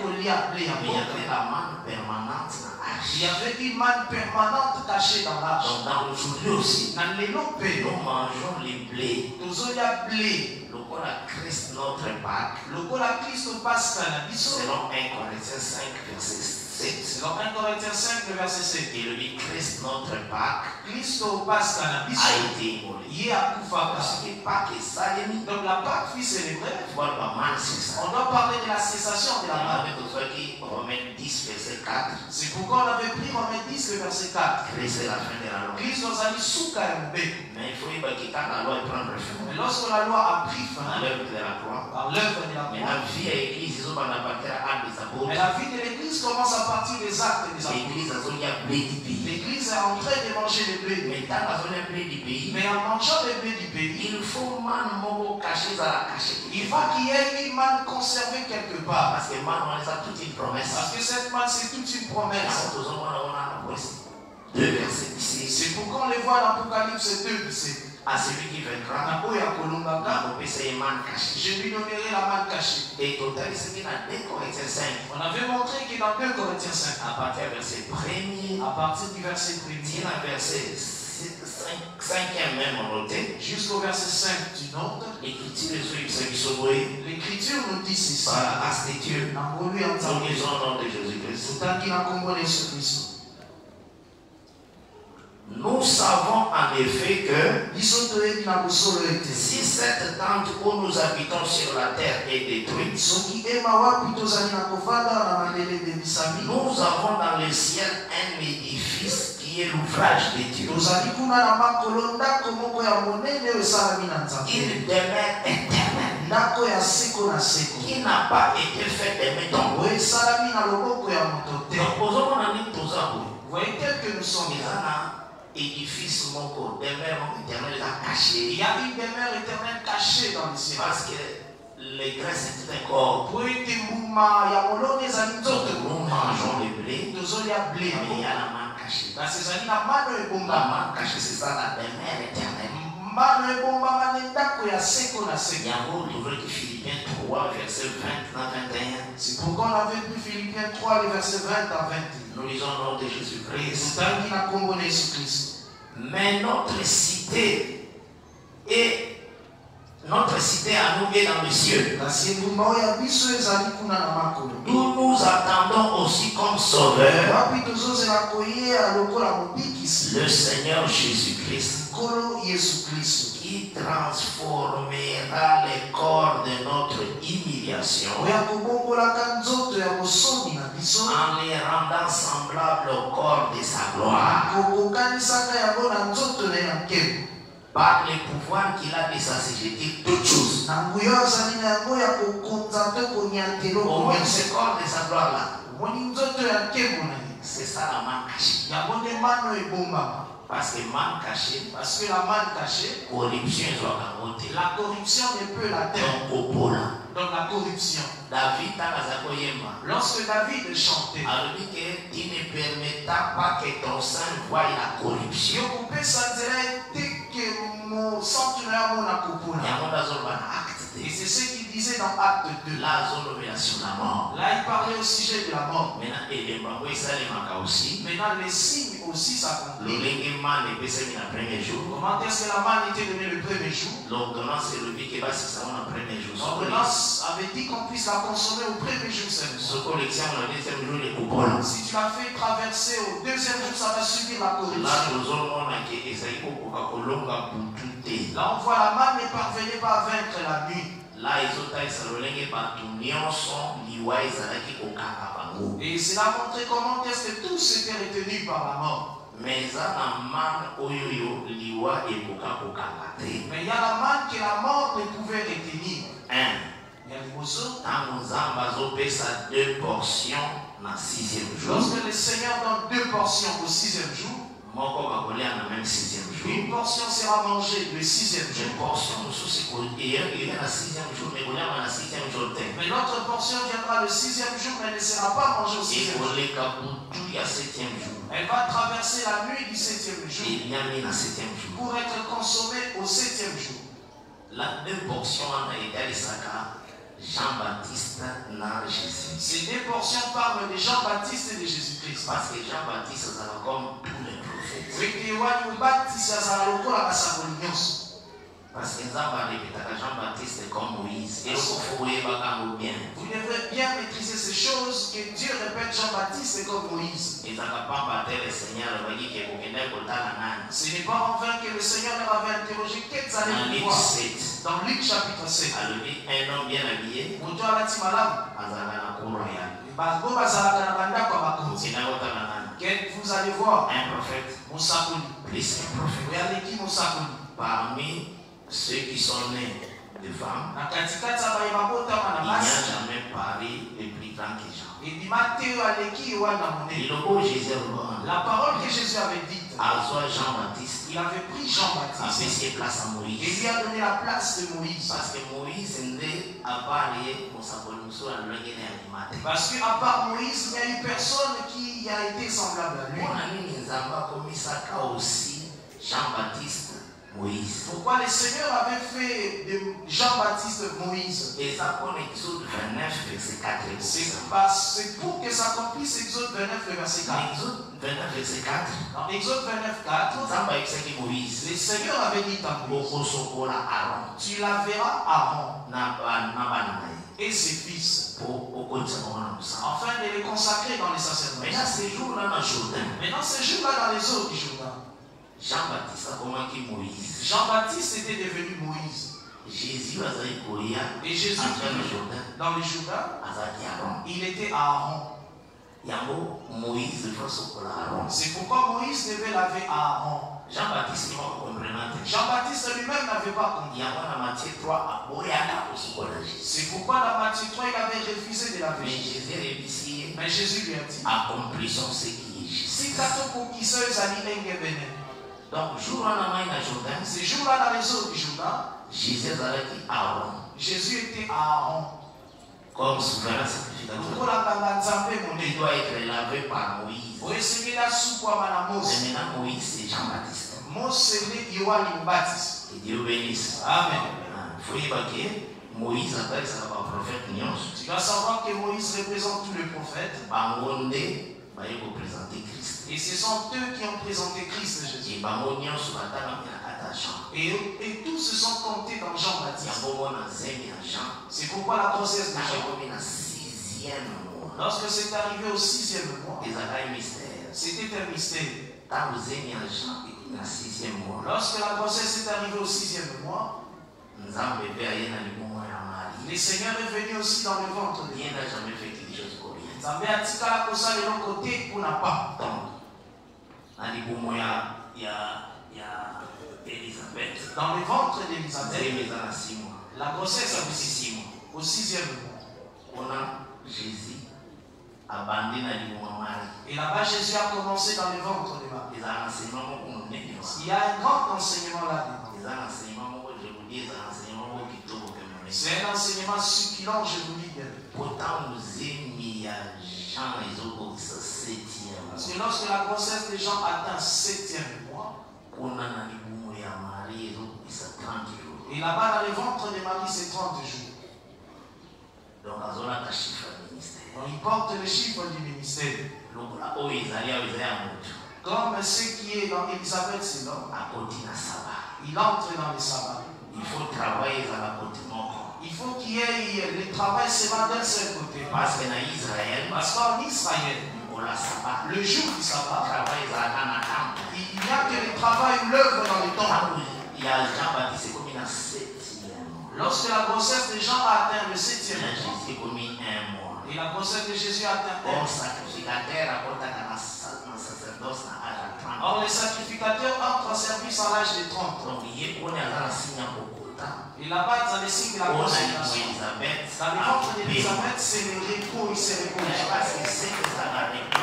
au lit appelé à mais il y avait la manne permanente na Il y avait une manne permanente cachée dans l'arche. donc dans l'aujourd'hui aussi Dans les lopes, nous mangeons les blés. nous avons blé. Lokola Christ notre Pâque, lokola kristo paska na biso selon 1 Corinthiens 5, verset 7, selon 1 corinthiens 5 le verset 7 il dit Christ notre Pâque kristo paska na a biso été immolé. ye akufaka Parce que Pâque est donc la Pâque fut célébrée. Pas on doit parler de la cessation de la Pâque besoin qui 10, verset 4, c'est pourquoi on avait pris Romains 10 le verset 4 Christ est la fin de la loi. kristo azali suka ya mobeko Mais il faut y quitter la loi et prendre le mais fin. lorsque la loi a pris À fin l'œuvre de la croix. par l'œuvre de la Mais croix la vie à l'église, ils ont pas partir à des mais apôtres. la vie de l'église commence à partir des actes des apôtres L'église a zone l'église est en train de manger le blé Mais dans la zone du pays, mais en mangeant le blé du pays il faut man moko caché dans la cachette. il faut qu'il y ait une manne conservée quelque part Parce que man, on les a toute une promesse. parce que manne c'est toute une promesse c'est pourquoi on les voit dans l'Apocalypse 2 17 À celui qui vaincra, je lui donnerai la manne cachée. Et total, ce qui dans 2 Corinthiens 5, on avait montré que dans 2 Corinthiens 5 à partir du verset 1er, à partir du verset 1er il y a un verset 5e même en noté. jusqu'au verset 5 du note L'écriture nous dit ceci par la de Dieu. Nous au nom de Jésus-Christ. kristo Nous savons en effet que si cette tente où nous habitons sur la terre est détruite, nous avons dans le ciel un édifice qui est l'ouvrage de Dieu. Une demeure seko qui n'a pas été faite de main Donc, Vous. Voyez tel que nous sommes là. édifice moko demeure moko éternelle eza caché. Il y a une demeure éternelle cachée dans le ciel. parce que c'est tout un corps Po ete mbuma ya molone ezali donc nzoto nous mangeons le blé. Tozolia blé mais il y a la manne cachée kasi ezali na mano la ebombama manne cachée c'est ça la demeure éternelle mano ndako ya na philippiens 3 verset 20 na 21 c'est pourquoi on avait pris Philippiens 3 le verset 20 à 21 nous lisons nom de Jésus-Christ. Kombo na yesu kristo mais notre cité est notre cité à nous est dans les cieux. Nous nous attendons aussi comme sauveur le Seigneur Jésus-Christ. Qui transformera les corps de notre humiliation en les rendant semblables au corps de sa gloire par le pouvoir qu'il a de s'assujettir toutes choses. Au moins nyonso ce corps de sa gloire là, omoni nzoto ya nkebo na ye c'est ça la manne cachée. Parce que manne cachée, parce que la manne cachée corruption te. la corruption ne peut la taire Donc la corruption David lorsque David chantait alobi ke tu ne permettas pas que ton sein voie la corruption. yamuntu azolubana act this disait dans acte 2 la azolobela sur la mort. Là il parlait au sujet de la mort. Maintenant les signes aussi s'accomplissent comment est-ce que la manne était donnée le premier jour? L'ordonnance avait dit qu'on puisse la consommer au premier jour seulement. Si tu l'as fait traverser au deuxième jour, ça va subir la corruption. Là, on voit la manne ne parvenait pas à vaincre la nuit. Et cela montrait comment est-ce que tous étaient retenus par la mort. Mais il y a la manne que la mort ne pouvait retenir. jour. Lorsque le Seigneur donne deux portions au sixième jour, même une portion sera mangée le sixième une jour. portion mosusu eya na sixième jour Mais l'autre portion viendra le sixième jour, mais ne sera pas mangée au sixième jour. Elle va traverser la nuit du septième jour. pour être consommé au septième jour. la deux portions wana edalisaka jean baptiste na jésus Ces deux portions parlent de Jean-Baptiste et de Jésus-Christ. parce que jean baptiste azala comme tous les prophètes weke wani mobakisi azala lokola basangoli nyonso. Parce que nzambe jean baptiste comme moïse. Bien. Vous devrez bien maîtriser ces choses que Dieu répète Jean-Baptiste comme Moïse. ezaka pamba te le seigneur alobaki ke kokende kotala nani Ce n'est pas en vain que le Seigneur leur avait interrogé quels allaient voir. 7 Dans Luc chapitre 7. alobi un homme bien habillé. Moto alati malamu. azalaka na cour royale. Bango bazalaka na bandako ya bakonzi. Okenda kotala nani Quel vous allez voir. Un prophète mosakoli plus un prophète oyo aleki mosakoli parmi ceux qui sont nés de femmes il n'y a jamais parlé de plus grand que Jean. La parole que Jésus avait dite azwa jean baptiste il avait pris Jean-Baptiste. Place à et moïse lui a donné la place de Moïse. Parce que moïse na yandima te parce que à part Moïse il n'y a eu personne qui a été semblable à lui. Akomisaka aussi jean baptiste moïse. Pourquoi le Seigneur avait fait de Jean-Baptiste Moïse? Eza mpona exode 29 verset 4 c'est parce- pour que s'accomplisse Exode 29 le verset 4 na exode 29 verset 4 dans Exode 29 4 nzambe ayebisaki moïse. Le Seigneur avait dit à Moïse. Tu la verras Aaron. Ye et ses fils. Afin de les consacrer dans les sacerdoces. Maintenant, ce jour-là, dans les eaux du Jourdain, jean baptiste akomaki moïse. Jean-Baptiste était devenu Moïse. jésus koya Et Jésus, entre le jourdain. dans le Jourdain, il était Aaron. yango moïse fo sokola aron C'est pourquoi Moïse devait laver Aaron. jean baptiste moko comprena te Jean-Baptiste lui-même n'avait pas compris. yango na matie 3 aboyaka kosukola jésus. C'est pourquoi dans Matthieu 3, il avait refusé de laver Mais Jésus. Lui a dit, accomplissons ce qui est juste donc jour mai na jourdain ce jour-là dans les eaux du Jourdain, jésus azalaki aron Jésus était Aaron. comme souverain sacrificateur. Il doit être lavé par moïse. Mais maintenant moïse c'est jean baptiste mose nde yohani mobatisi que dieu bénisse. Amen. Foyeba ke moïse atalisaka baprofete nyonso tu dois savoir que moïse représente tous les prophètes bango nde baye kopresente christ et ce sont eux qui ont présenté Christ Jésus. E ya jean et, et tous se sont comptés dans Jean-Baptiste c'est pourquoi la grossesse de Jean. lorsque c'est arrivé au sixième mois c'était un mystère. Lorsque la grossesse est arrivée au sixième mois le Seigneur est venu aussi dans le ventre de ye n'a jamais fait quelque chose pour rien. Nzambe atikala kosala eloko te mpona pa donc na libumu ya ya ya elizabeth dans le ventre mois la grossesse a mois au sixième mois mpona jésus abandi na libumu Et là-bas, Jésus a commencé dans le ventre de Marie. Il y a un grand enseignement là-dedans. C'est un enseignement succulent, je vous dis bien. pourtant zemi ya jean ezokokisa septième Parce que lorsque la grossesse des gens atteint septième mois, kuna na libumu ya mari ezokokisa 30 jours et là-bas, dans le ventre de Marie, c'est 30 jours. donc y porte le chiffre du ministère. Comme ce qui est dans Élisabeth, c'est l'homme. Il entre dans le sabbat. il faut travailler ezala kote moko Il faut qu'il y ait le travail sera d'un seul côté. parce qu'en Israël, le jour du sabbat, il n'y a que le travail ou l'œuvre dans le temps. jean Lorsque la grossesse des gens a atteint le septième mois et la grossesse de Jésus a atteint un or mois, sacrificateur akotaka na sa- na sacerdoce na age ya 30 Or, les sacrificateurs entrent en service à l'âge de 30. donc Et dans les signes de la consécration. Dans le le il se repose.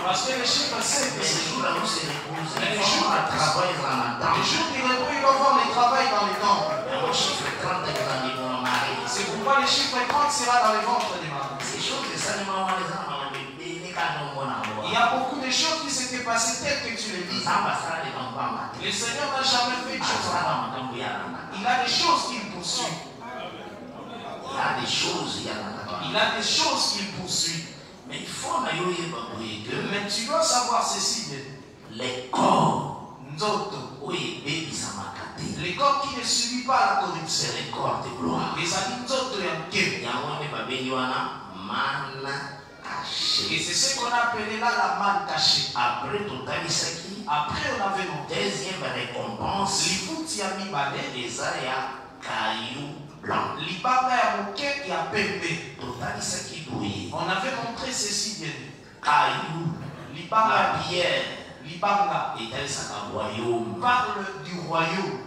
parce que le chiffre 7, mais c'est le jour yango se repose le jour- na travail ezala na le ntango jour du repos, il doit voir le travail dans les temps. yango chiffre 30 eza libona mari C'est pourquoi le chiffre 30 sera dans le ventre de Marie. ces choses esalema wana eza a beaucoup de choses qui s'étaient passées telles que tu le dis. Le Seigneur n'a jamais fait de choses. ya landaka Il a des choses qu'il poursuit. il y a des choses Il a des choses qu'il poursuit. mais il faut que Mais tu dois savoir ceci. bien. le corps nzoto oyo ebebisamaka te le corps qui ne subit pas la corruption c'est le corps de gloire nzoto ya nkembo yango nde babengi wana mana et c'est ce qu'on appelait là la manne cachée après totalisaki après on avait monté deuxième récompense. Lifuti ya mibale eza ya caillou blanc. Libanga ya moke ya pembe totalisaki boye on avait montré ceci bien. Caillou ya pierre. Libanga etalisaka royaume. Parle du royaume.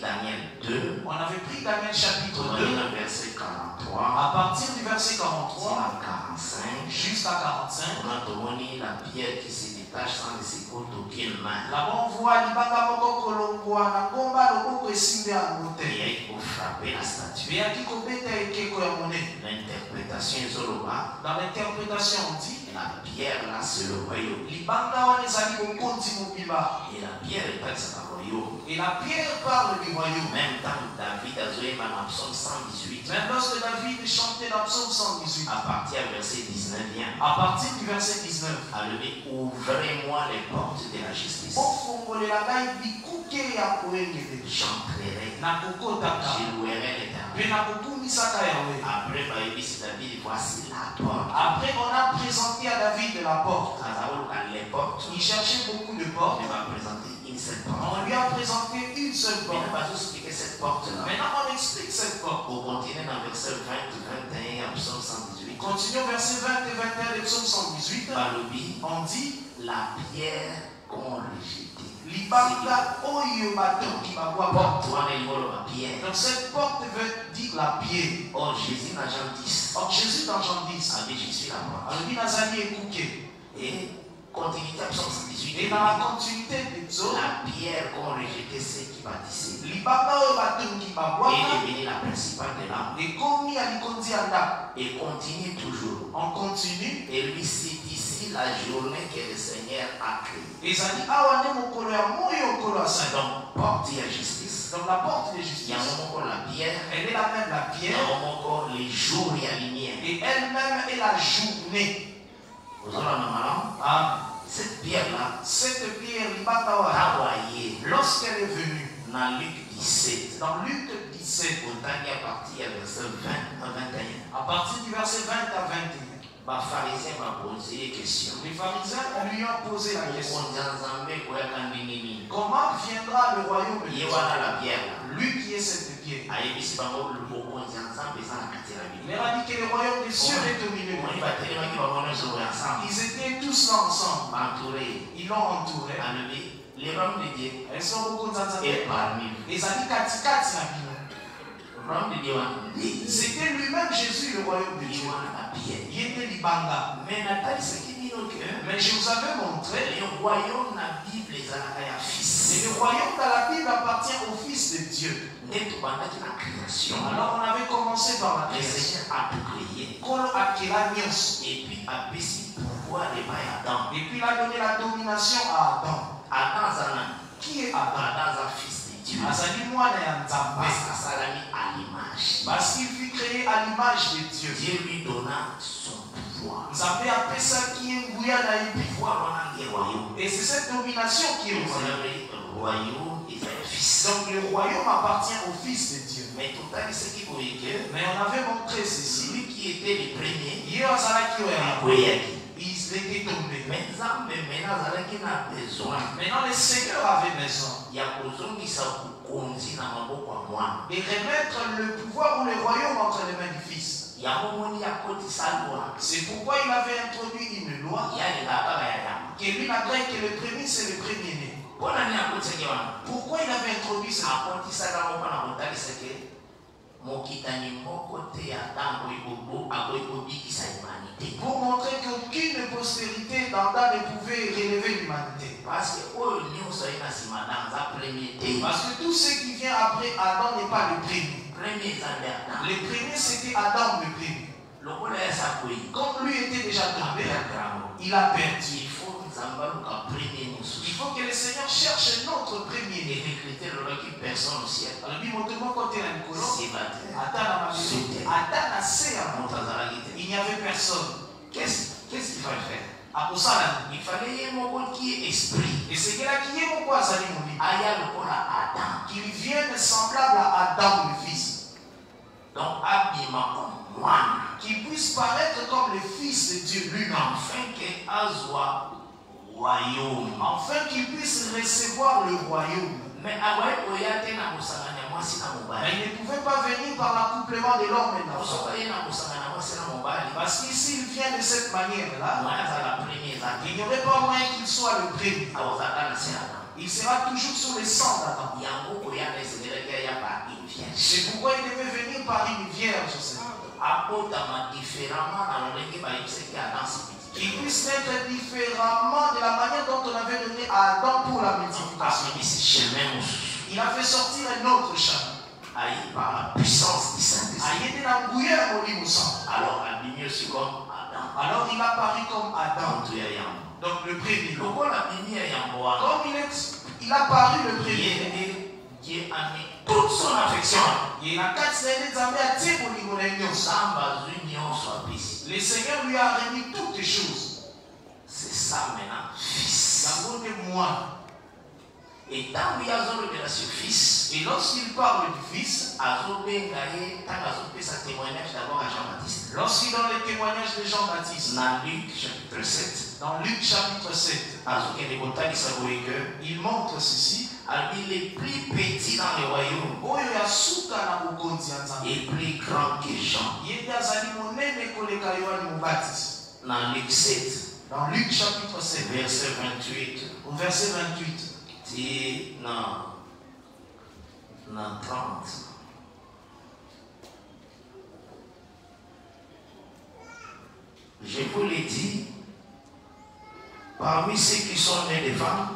Daniel 2 on avait pris Daniel chapitre tozwaki 2 na verset 43 à partir du verset 43 tina 45 jusqu'à 45 on a tomoni la pierre qui se détache sans laisser compte aucune main. Là-bas on voit libanga moko kolongwa na ngomba loboko esimbi yango te eyaki kofrape la statue. Eyaki kobeta ekeko ya monene l'interprétation ezoloba dans l'interprétation on dit la pierre là c'est le royaume libanga wana ezali bokonzi mobimba et la pierre etalisaka royaume et la pierre parle du royaume même temps david azoyemba na psaume 118 même lorsque David chantait dans Psaume 118 à partir du verset 19 vient à partir du verset 19 alobi ouvrez-moi les portes de la justice. Ofongolela ngai bikuke ya koyengele j'entrerai. Nakokotaka je louerai l'éternel. Mpe après bayebisi david voici la porte. Après on a présenté à David la porte. Les portes. Il cherchait beaucoup de portes. On va présenter une seule porte. On lui a présenté une seule maintenant porte. bazosplike cette porte là maintenant on explique cette porte. Au continuer dans verset 20 21 à psaume 118 continuons verset 20 et 21 de Psaume 118 balobi on dit la pierre qu'on pierre. Donc cette porte veut dire la pierre. Or jésus na jean 10 or Jésus dans Jean 10 avait je suis la porte alobi nazali ekuke et continuité à psaume 118 et dans la continuité de Psaume la pierre qu'on rejeté ceux qui bâtissaient est babwaka devenue la principale de l'âme. Et continue toujours. on continue et lui c'est la journée que le Seigneur a créée. Okolo asali donc porte justice. donc la porte de justice. Yango moko la pierre. Elle est la même la pierre. Yango moko les jours ya lumière. Et elle-même est la journée. Ozolanda malamu Amen. cette pierre là cette pierre lorsqu'elle est venue. Na luc 17 dans Luc 17 otangi à partir ya verset 20 à 21 à partir du verset 20 à 21 bafarisien bapose ye question les pharisiens lui ont posé la question. comment viendra le royaume de Dieu? lui qui est cette pierre. Ya il leur a dit que le royaume des cieux est ensemble. Ils étaient tous là ensemble. Ils l'ont entouré. Le royaume de dieu est parmi vous c'était lui-même Jésus le royaume de Dieu. La ye nde libanga. Mais ke mais je vous avais montré le royaume na bible ezalaka ya et fils le royaume dans la Bible appartient au Fils de Dieu. Alors on avait commencé par la création. Et puis il a donné la domination à Adam. Qui est Adam? Adam fils. de dieu. Parce à l'image parce qu'il fut créé à l'image de Dieu. Dieu lui donna son pouvoir. Pouvoir et c'est cette domination qui est au royaume donc le royaume appartient au Fils de Dieu. Mais on avait montré ceci. celui qui était le premier maintenant le Seigneur avait besoin. Et remettre le pouvoir ou le royaume entre les mains du Fils. C'est pourquoi il avait introduit une loi. Que lui n'adresse que le premier c'est le premier-né. Pourquoi il avait introduit ça? Akotisaka pour montrer qu'aucune postérité d'Adam ne pouvait relever l'humanité. parce que te Parce que tout ce qui vient après Adam n'est pas le premier. Le premier, c'était Adam le premier. Comme lui était déjà tombé, il a perdu. Il faut que le Seigneur cherche notre premier né. personne au ciel. Il n'y avait personne. qu'est-ce qu'il fallait faire? Akosala il fallait ye moko qui est esprit. Esengelaki ye moko azali molimo aya lokola adam. Qu'il vienne semblable à Adam le fils. Donc abima comme mwana qu'il puisse paraître comme le fils de Dieu lui-même. Afin ke azwa royaume. Afin qu'il puisse recevoir le royaume. Mais il ne pouvait pas venir par l'accouplement de l'homme et de la femme parce qu'ici il vient de cette manière-là il n'y aurait pas moyen qu'il soit le premier. Adam il sera toujours sur le sang d'Adam c'est pourquoi il devait venir par une vierge Seigneur. Qu'il puisse naître différemment de la manière dont on avait donné à Adam pour la mosusu il a fait sortir un autre chemin par la puissance du saint-esprit. Alors abimi aussi comme adam. Alors il a paru comme Adam. Donc le premier comme il est il a paru le premier dieu a mis toute son affection. Nzambe atie bolingo na ye nyonso nzambe azwi nyonso apesi le seigneur lui a remis toutes les choses. C'est ça maintenant fils. Yango nde mwana et ntango ye azolobela sur fils et lorsqu'il parle du fils azobenga ye ntango azopesa témoignage d'abord à jean baptiste lorsqu'il donne le témoignage de Jean-Baptiste na luc chapitre 7 dans Luc chapitre 7 azokende kotalisa boye que il montre ceci alobi les plus petits dans le royaume est plus grand que jean. Dans luc 7 dans Luc chapitre 7 verset 28 au verset 28 ti na na 30 je vous l'ai dit parmi ceux qui sont nés de femmes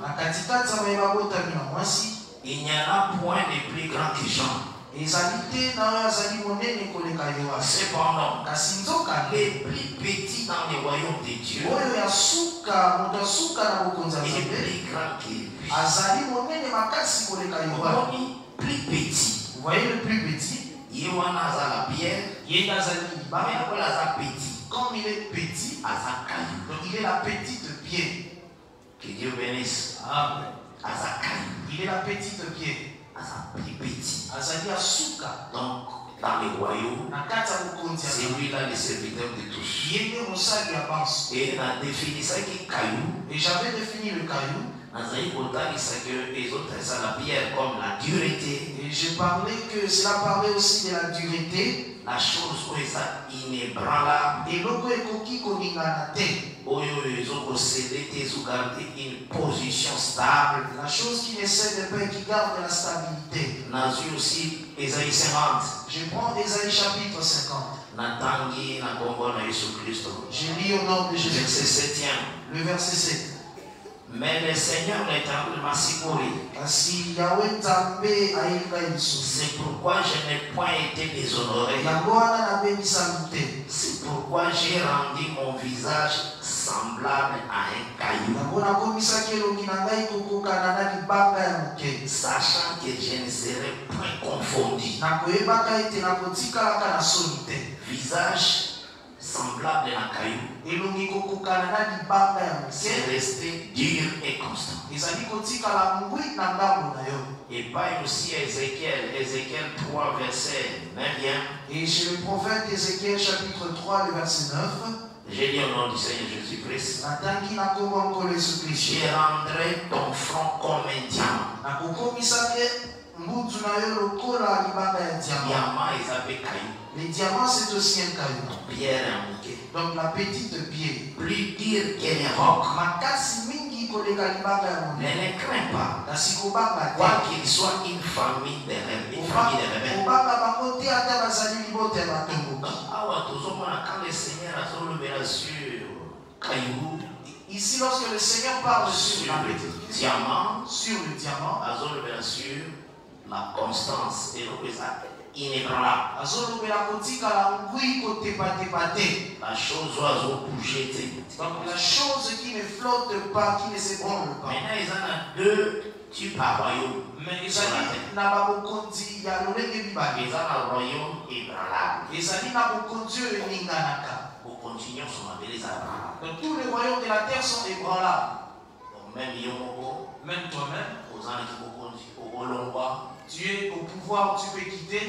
il n'y en a point de plus grand que jean. Cependant les plus petits dans le royaume de dieu est plus grand que lui. plus petit. Vous voyez le plus petit? Aza la pierre. Lokola aza petit. Comme il est petit donc il est la petite que dieu bénisse. Amen. il est la petite pierre. Aza plus petit azali ya suka donc dans le royaume na kati ya bokonzi ya c'est nzambe lui là le serviteur de tous. Ye nde mosali ya banso et na définisaki caillou. Et j'avais défini le caillou. Nazali kotalisa ke ezotesa la pierre comme la dureté. Et j'ai parlé que cela parlait aussi de la dureté. La chose oyo eza inébranlable. Eloko ekoki koningana te une position stable. La chose qui ne cède pas et qui garde la stabilité. Nazwi aussi ezali 50 je prends Ésaïe chapitre 50 natangi na kombo na yesu kristo je lis au nom de Jésus. Verset 7 le verset 7 mais le seigneur nzambe ayinga biso c'est pourquoi je n'ai point été déshonoré. C'est pourquoi j'ai rendu mon visage semblable à un caillou sachant que je ne serai point confondu. Visage semblable à un caillou c'est resté dur et constant. Et paille aussi à Ézéchiel Ézéchiel 3 verset 9 et chez le prophète Ézéchiel chapitre 3 le verset 9 j'ai dit au nom du Seigneur Jésus-Christ je rendrai ton front comme un diamant. Diamant. Eza mpe caillou le diamant c'est aussi un caillou. Pierre ya moke donc la petite pierre. Plus dur que les rocs ne crains pas. Quoi te qu'il soit une famille de rêves une famille de batomboki awa tozomona quand le seigneur azolobela sur caillou ici lorsque le seigneur parle sur sur le diamant. sur le diamant azolobela sur la constance eloko eza inébranlable azolobela kotikala ngwi kotepatepa te la chose oyo azobouge te donc la chose qui ne flotte pas qui ne s'ébranle pas. Maintenant eza na deux types ya royaume. Mais ezali na babokonzi ya lolenge mibale eza na royaume ébranlable ezali na bokonzi oyo eninganaka bokonzi nyonso mabele eza Donc tous les royaumes de la terre sont ébranlables. donc même yo moko Même toi-même, ozalaki bokonzi okolongwa tu es au pouvoir, tu peux quitter. Et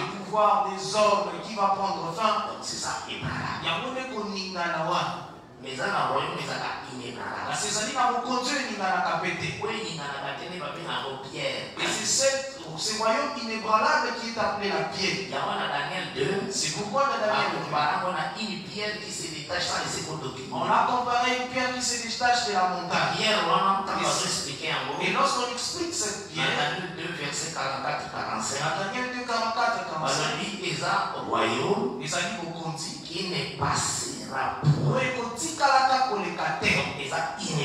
le pouvoir des hommes qui va prendre fin. c'est ça royaume ezaka inebalaka kasi ezali na eninganaka te oyo eninganaka te nde babenga yango pierre et c'est cette- ce royaume inébranlable qui est appelé la pierre. 2 c'est pourquoi dans Daniel bakombarango na une pierre qui se détache on document a comparé une pierre qui se détache de la montagne. Et lorsqu'on explique cette pierre daniel 2 verset 44 45 dans Daniel 2 44 45 balobi eza royaume qui ne passera oyo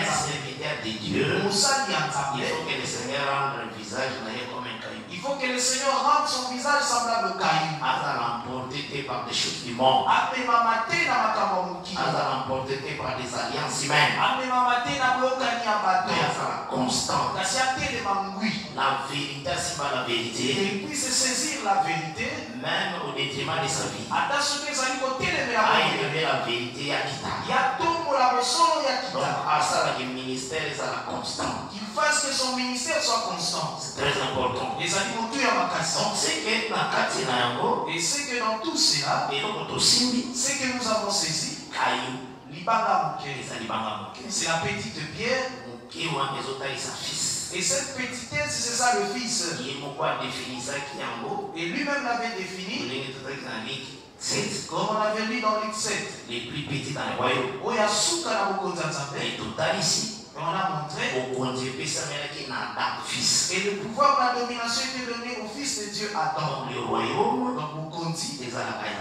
un serviteur de Dieu. Il faut que le Seigneur rende le visage comme un caillou il faut que le seigneur rende son visage semblable au caillou azala emporté te par des choses du monde. Amemama te na makambo ya mokili azala emporté te par des alliances humaines. Amemama te na boyokani ya bato mais azala constant kasi atelema ngwi la vérité asimba la vérité et puis se saisir la vérité même au détriment de sa vie. ata soki ezali kotelemela a boye élevé la vérité ya kitali ya tombola bosolo ya donc kitala asalaki ministère ezala constant qu'il fasse que son ministère soit constant. C'est très important. Ezali motu ya makasi donc c'est que na kati na yango Et c'est que dans tout cela, eloko tosimbi c'est que nous avons saisi caillou l'Ibanga Moké. C'est la petite pierre. moke wana ezotalisa fils Et cette petitesse, c'est ça le Fils. Et lui-même l'avait défini, ndenge totaki na liki 7 comme on avait lu dans Luc 7. les plus petits dans le royaume ya Nzambe. et on a montré. Et le pouvoir de la domination était donné au Fils de Dieu Adam. donc le royaume Donc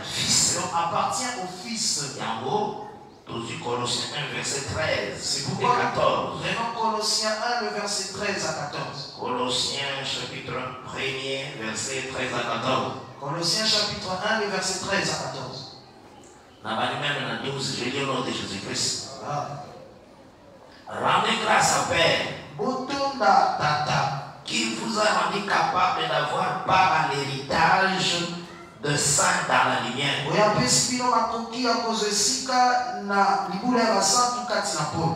fils donc, appartient au Fils. yango tozwi colossien 1 verset 13 C'est et pourquoi 14 Prenons Colossiens 1, le verset 13 à 14. Colossiens chapitre 1er verset 13 à 14 Colossiens chapitre 1, le verset 13 à 14. na bali même na 12 je lis au nom de Jésus-Christ. Rendez grâce à Père. Botonda tata. Qui vous a rendu capable d'avoir part à l'héritage de saints dans la lumière.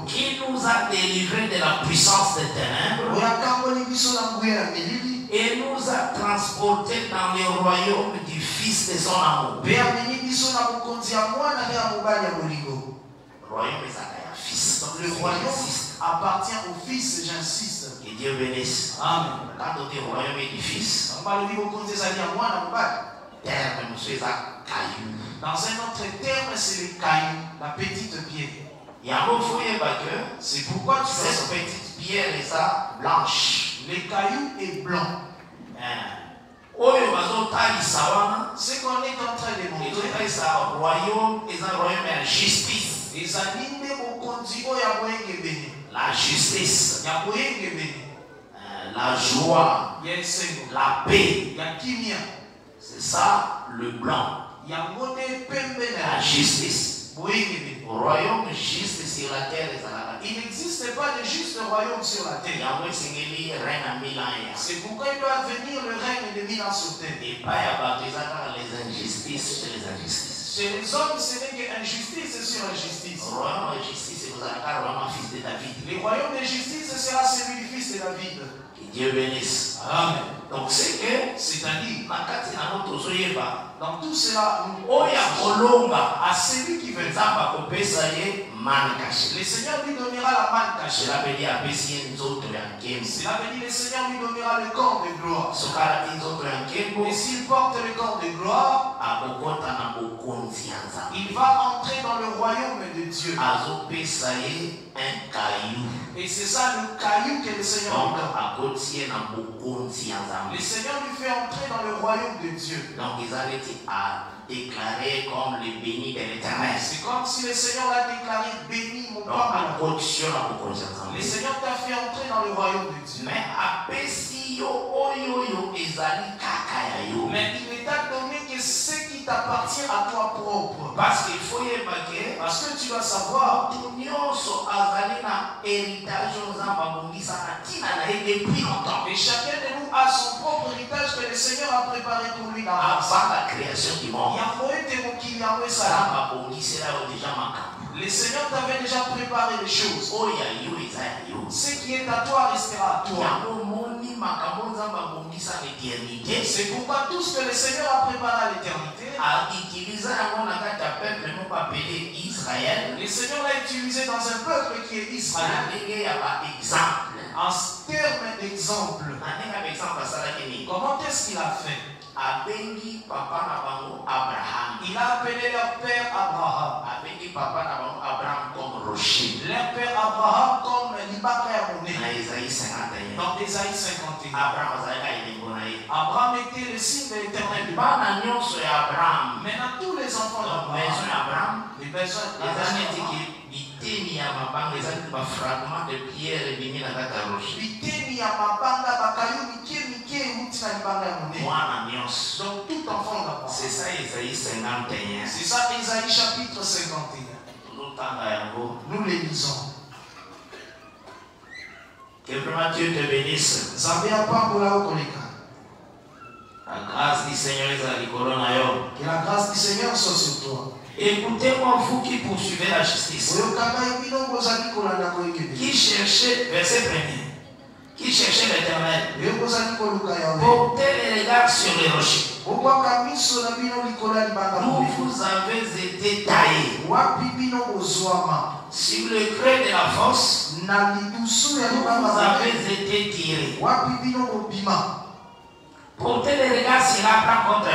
Qui nous a délivrés de la puissance des ténèbres et nous a transportés dans le royaume du Fils de son amour. bolingo Royaume fils. Le le royaume appartient au fils j'insiste. Que Dieu bénisse. amen. Quand on dit royaume et du fils, terme monsieur caillou. dans un autre terme c'est le caillou la petite pierre. C'est pourquoi tu cette petite pierre eza blanche. Le caillou est blanc. Hein. ce qu'on est en train de montrer ezotalisa royaume eza royaume ya justice. la justice. La joie. La paix. C'est ça le blanc. La justice. Royaume juste sur la terre il n'existe pas de juste royaume sur la terre. C'est pourquoi il doit venir le règne de mille ans sur terre. Les injustices chez les injustices. Chez les hommes ce n'est que injustice sur injustice royaume ya justice ya fils de david. Le royaume de justice sera celui du fils de David dieu bénisse amen. Donc c'est que c'est-à-dire na kati nango tozoyeba dans tout cela nous oyo ya kolonga à celui qui veut nzambe akopesa ye mane kashe le Seigneur lui donnera la manne cachée. Cela veut dire apesi ye nzoto ya nkembo cela veut dire le Seigneur lui donnera le corps de gloire. Soki alati nzoto ya nkembo Et s'il porte le corps de gloire, akokɔta na bokonzi ya nzambe Il va entrer dans le royaume de Dieu. azopesa ye un caillou Et c'est ça le caillou que le Seigneur donc Le Seigneur lui fait entrer dans le royaume de Dieu. donc eza neti adéclaré comme le béni de l'éternel. C'est comme si le Seigneur l'a déclaré béni, mon donc ya Le Seigneur t'a fait entrer dans le royaume de Dieu. mais apesi yo oyo oyo ezali kaka ya yo. Mais il ne t'a donné que ce t'appartient à toi propre. parce qu'il faut yeba ke Parce que tu dois savoir, depuis longtemps. Et chacun de nous a son propre héritage que le Seigneur a préparé pour lui avant la création du monde. Esala nzambe abongisela yo deja makambo le seigneur t'avait déjà préparé les choses. Yo ce qui est à toi restera à toi. C'est pourquoi tout ce que le seigneur a préparé à l'éternité na kati ya peuple moko apele israel le seigneur l'a utilisé dans un peuple qui est Israël. En termes d'exemple. Comment est-ce qu'il a fait? Abengi papa na bango abraham. Il a appelé leur père Abraham. Abengi papa na bango abraham comme rocher leur père Abraham comme libaka ya na monene ezaïe 51 dans Ésaïe 51 abraham azalaki elengo na ye Abraham était le signe de l'éternel. Bana nyonso ya abraham. Maintenant tous les enfants donc maison d'Abraham ya abraham. les besoins eza neti ke biteni ya mabanga eza neti bafragment de pierre ebimi na kati ya rocher biteni ya mabanga bakayo mwana nyonso donc tout enfant d'Abraham c'est ça ezaïe 51 c'est ça Ésaïe chapitre 51 tozotanga yango nous les lisons que vraiment dieu te bénisse. Nzambe apambola okoleka la grâce du seigneur ezala likolo na yo que la grâce du Seigneur soit sur toi. Écoutez-moi vous qui poursuivez la justice. Qui cherchez verset premier qui cherchez l'éternel portez les regards sur les rochers. Monene vous avez été taillés. Sur le creux de la fosse libanga vous avez été tirés. Portez les regards sur Abraham contre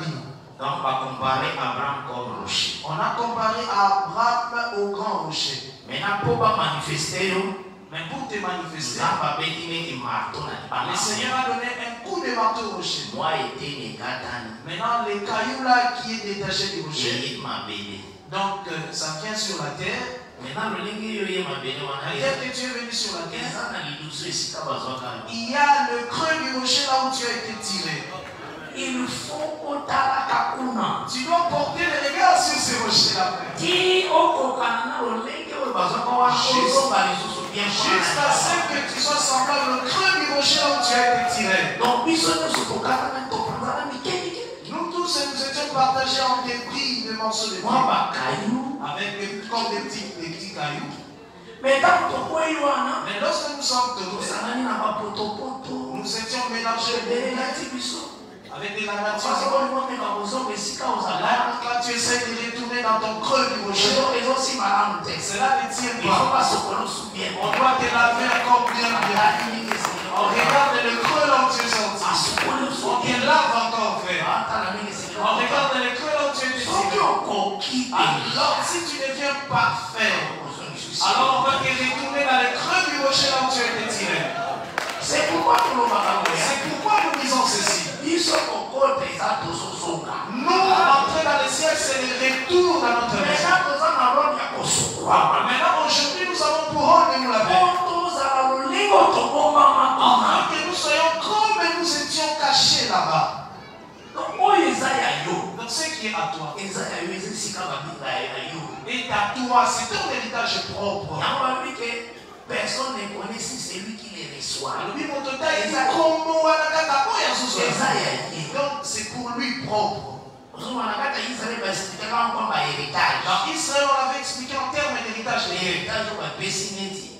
bino. Donc va comparer Abraham comme rocher. On a comparé Abraham au grand rocher. Maintenant pour pas manifester yo Mais pour te manifester, le Seigneur a donné un coup de marteau au rocher. Maintenant, les cailloux là qui est détaché du rocher, donc euh, ça vient sur la terre. maintenant lolenge ye mabele venu sur la terre, il y a le creux du rocher là où tu as été tiré. Tu dois porter le regard sur ce rocher là. frère. ti okokana na lolenge oyo bazwaka wana Juste- ozonga lisusu bien Jusqu'à ce que tu sois semblable au creux du rocher où tu as été tiré. Nous tous nous étions partagés en débris de morceaux de bois. avec des, comme des petits, des petits cailloux. Mais lorsque nous sommes bapotopoto nous étions mélangés quand tu essaies de retourner dans ton creux du rocher, cela ne tient pas. On doit te laver encore bien. On regarde le creux où tu es sorti. On te lave encore, frère. ndenge On regarde le creux où tu es okoki Alors, si tu deviens parfait, alors on va te retourner dans le creux du rocher là où tu été tiré. c'est pourquoi tolobaka koya C'est pourquoi nous disons ceci. Nous, entrer dans le ciel, c'est le retour dans notre maison. Maintenant, aujourd'hui, nous avons pour rôle de nous laver. Afin que nous soyons comme nous étions cachés là-bas. donc Donc, ce qui est à toi est à toi. C'est ton héritage propre. Personne ne connaît si c'est lui qui les reçoit. Donc c'est pour lui propre. Israël on avait expliqué en termes d'héritage de héritage oyo bapesi neti.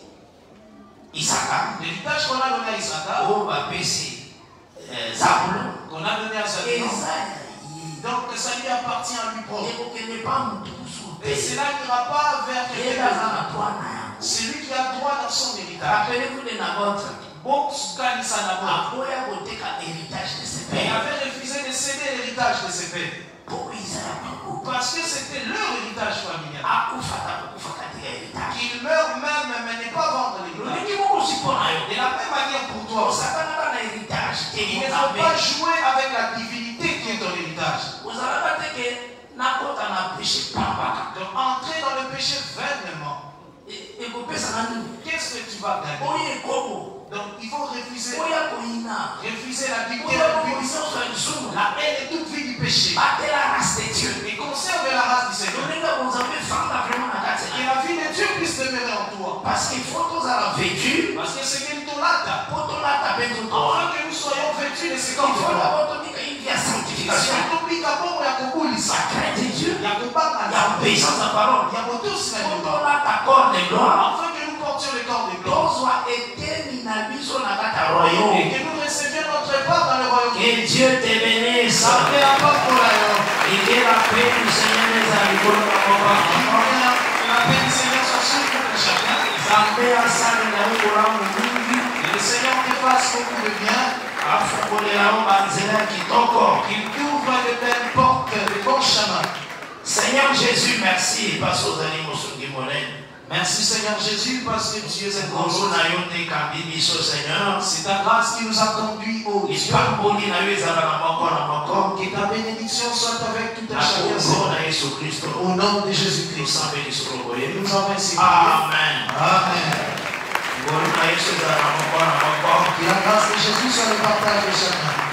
Isaka. L'héritage qu'on a donné à oyo bapesi eh, zabulon. qu'on a donné à Zabulon. Donc ça lui appartient à lui propre. Et cela n'ira pas vers quelqu'un aza d'autre na toa na yango c'est lui qui a droit dans son héritage de akoya koteka héritage de ses il pères avait l'héritage de ses pères. bango Parce que c'était leur héritage familial. Qu'ils meurent même, mais n'est pas vendre l'héritage. De la même manière pour toi, il ne faut pas jouer avec la divinité qui est ton héritage. ozalaka teke nakota na péché pambaka Donc entrer dans le péché vainement. Et, et vous pouvez s'en Qu'est-ce que tu vas gagner? Donc il faut refuser, refuser la lisumu la haine et toute vie du péché. dieu Et conserve la race du Seigneur. Et la vie de Dieu puisse demeurer en toi. parce que faut tozala vécu Parce que c'est qu'il mpe Afin totoa que nous soyons vêtus de ce une vie ya sanctification. Que tobika bongo ya kobulisa. sa crainte de dieu. Ya kobanga ya obéissance à parole. Ya botosi na Nzambe. tolata corps de gloire Afin que le corps de ya Et que nous recevions notre part dans le royaume. que dieu te bénisse l'ailleurs. ike la paix du seigneur na mobali La paix du Seigneur soit sur chacun. Et le Seigneur te fasse beaucoup de bien. Qu'il t'ouvre de belles portes, de bons chemins. seigneur jésus merci mpasi ozali mosungi monene Merci Seigneur Jésus parce que tu es un grand nkolo Dieu. na yo nde ekambi biso seigneur C'est ta grâce qui nous a conduits au Dieu. lipamboli na yo ezala na moko na moko Que ta bénédiction soit avec tout un na chacun. kombo Seigneur. na yesu kristo Au nom de Jésus-Christ. tosambeli solo Et boye nous avons ainsi amen Amen. Que la grâce de Jésus soit le partage de chacun.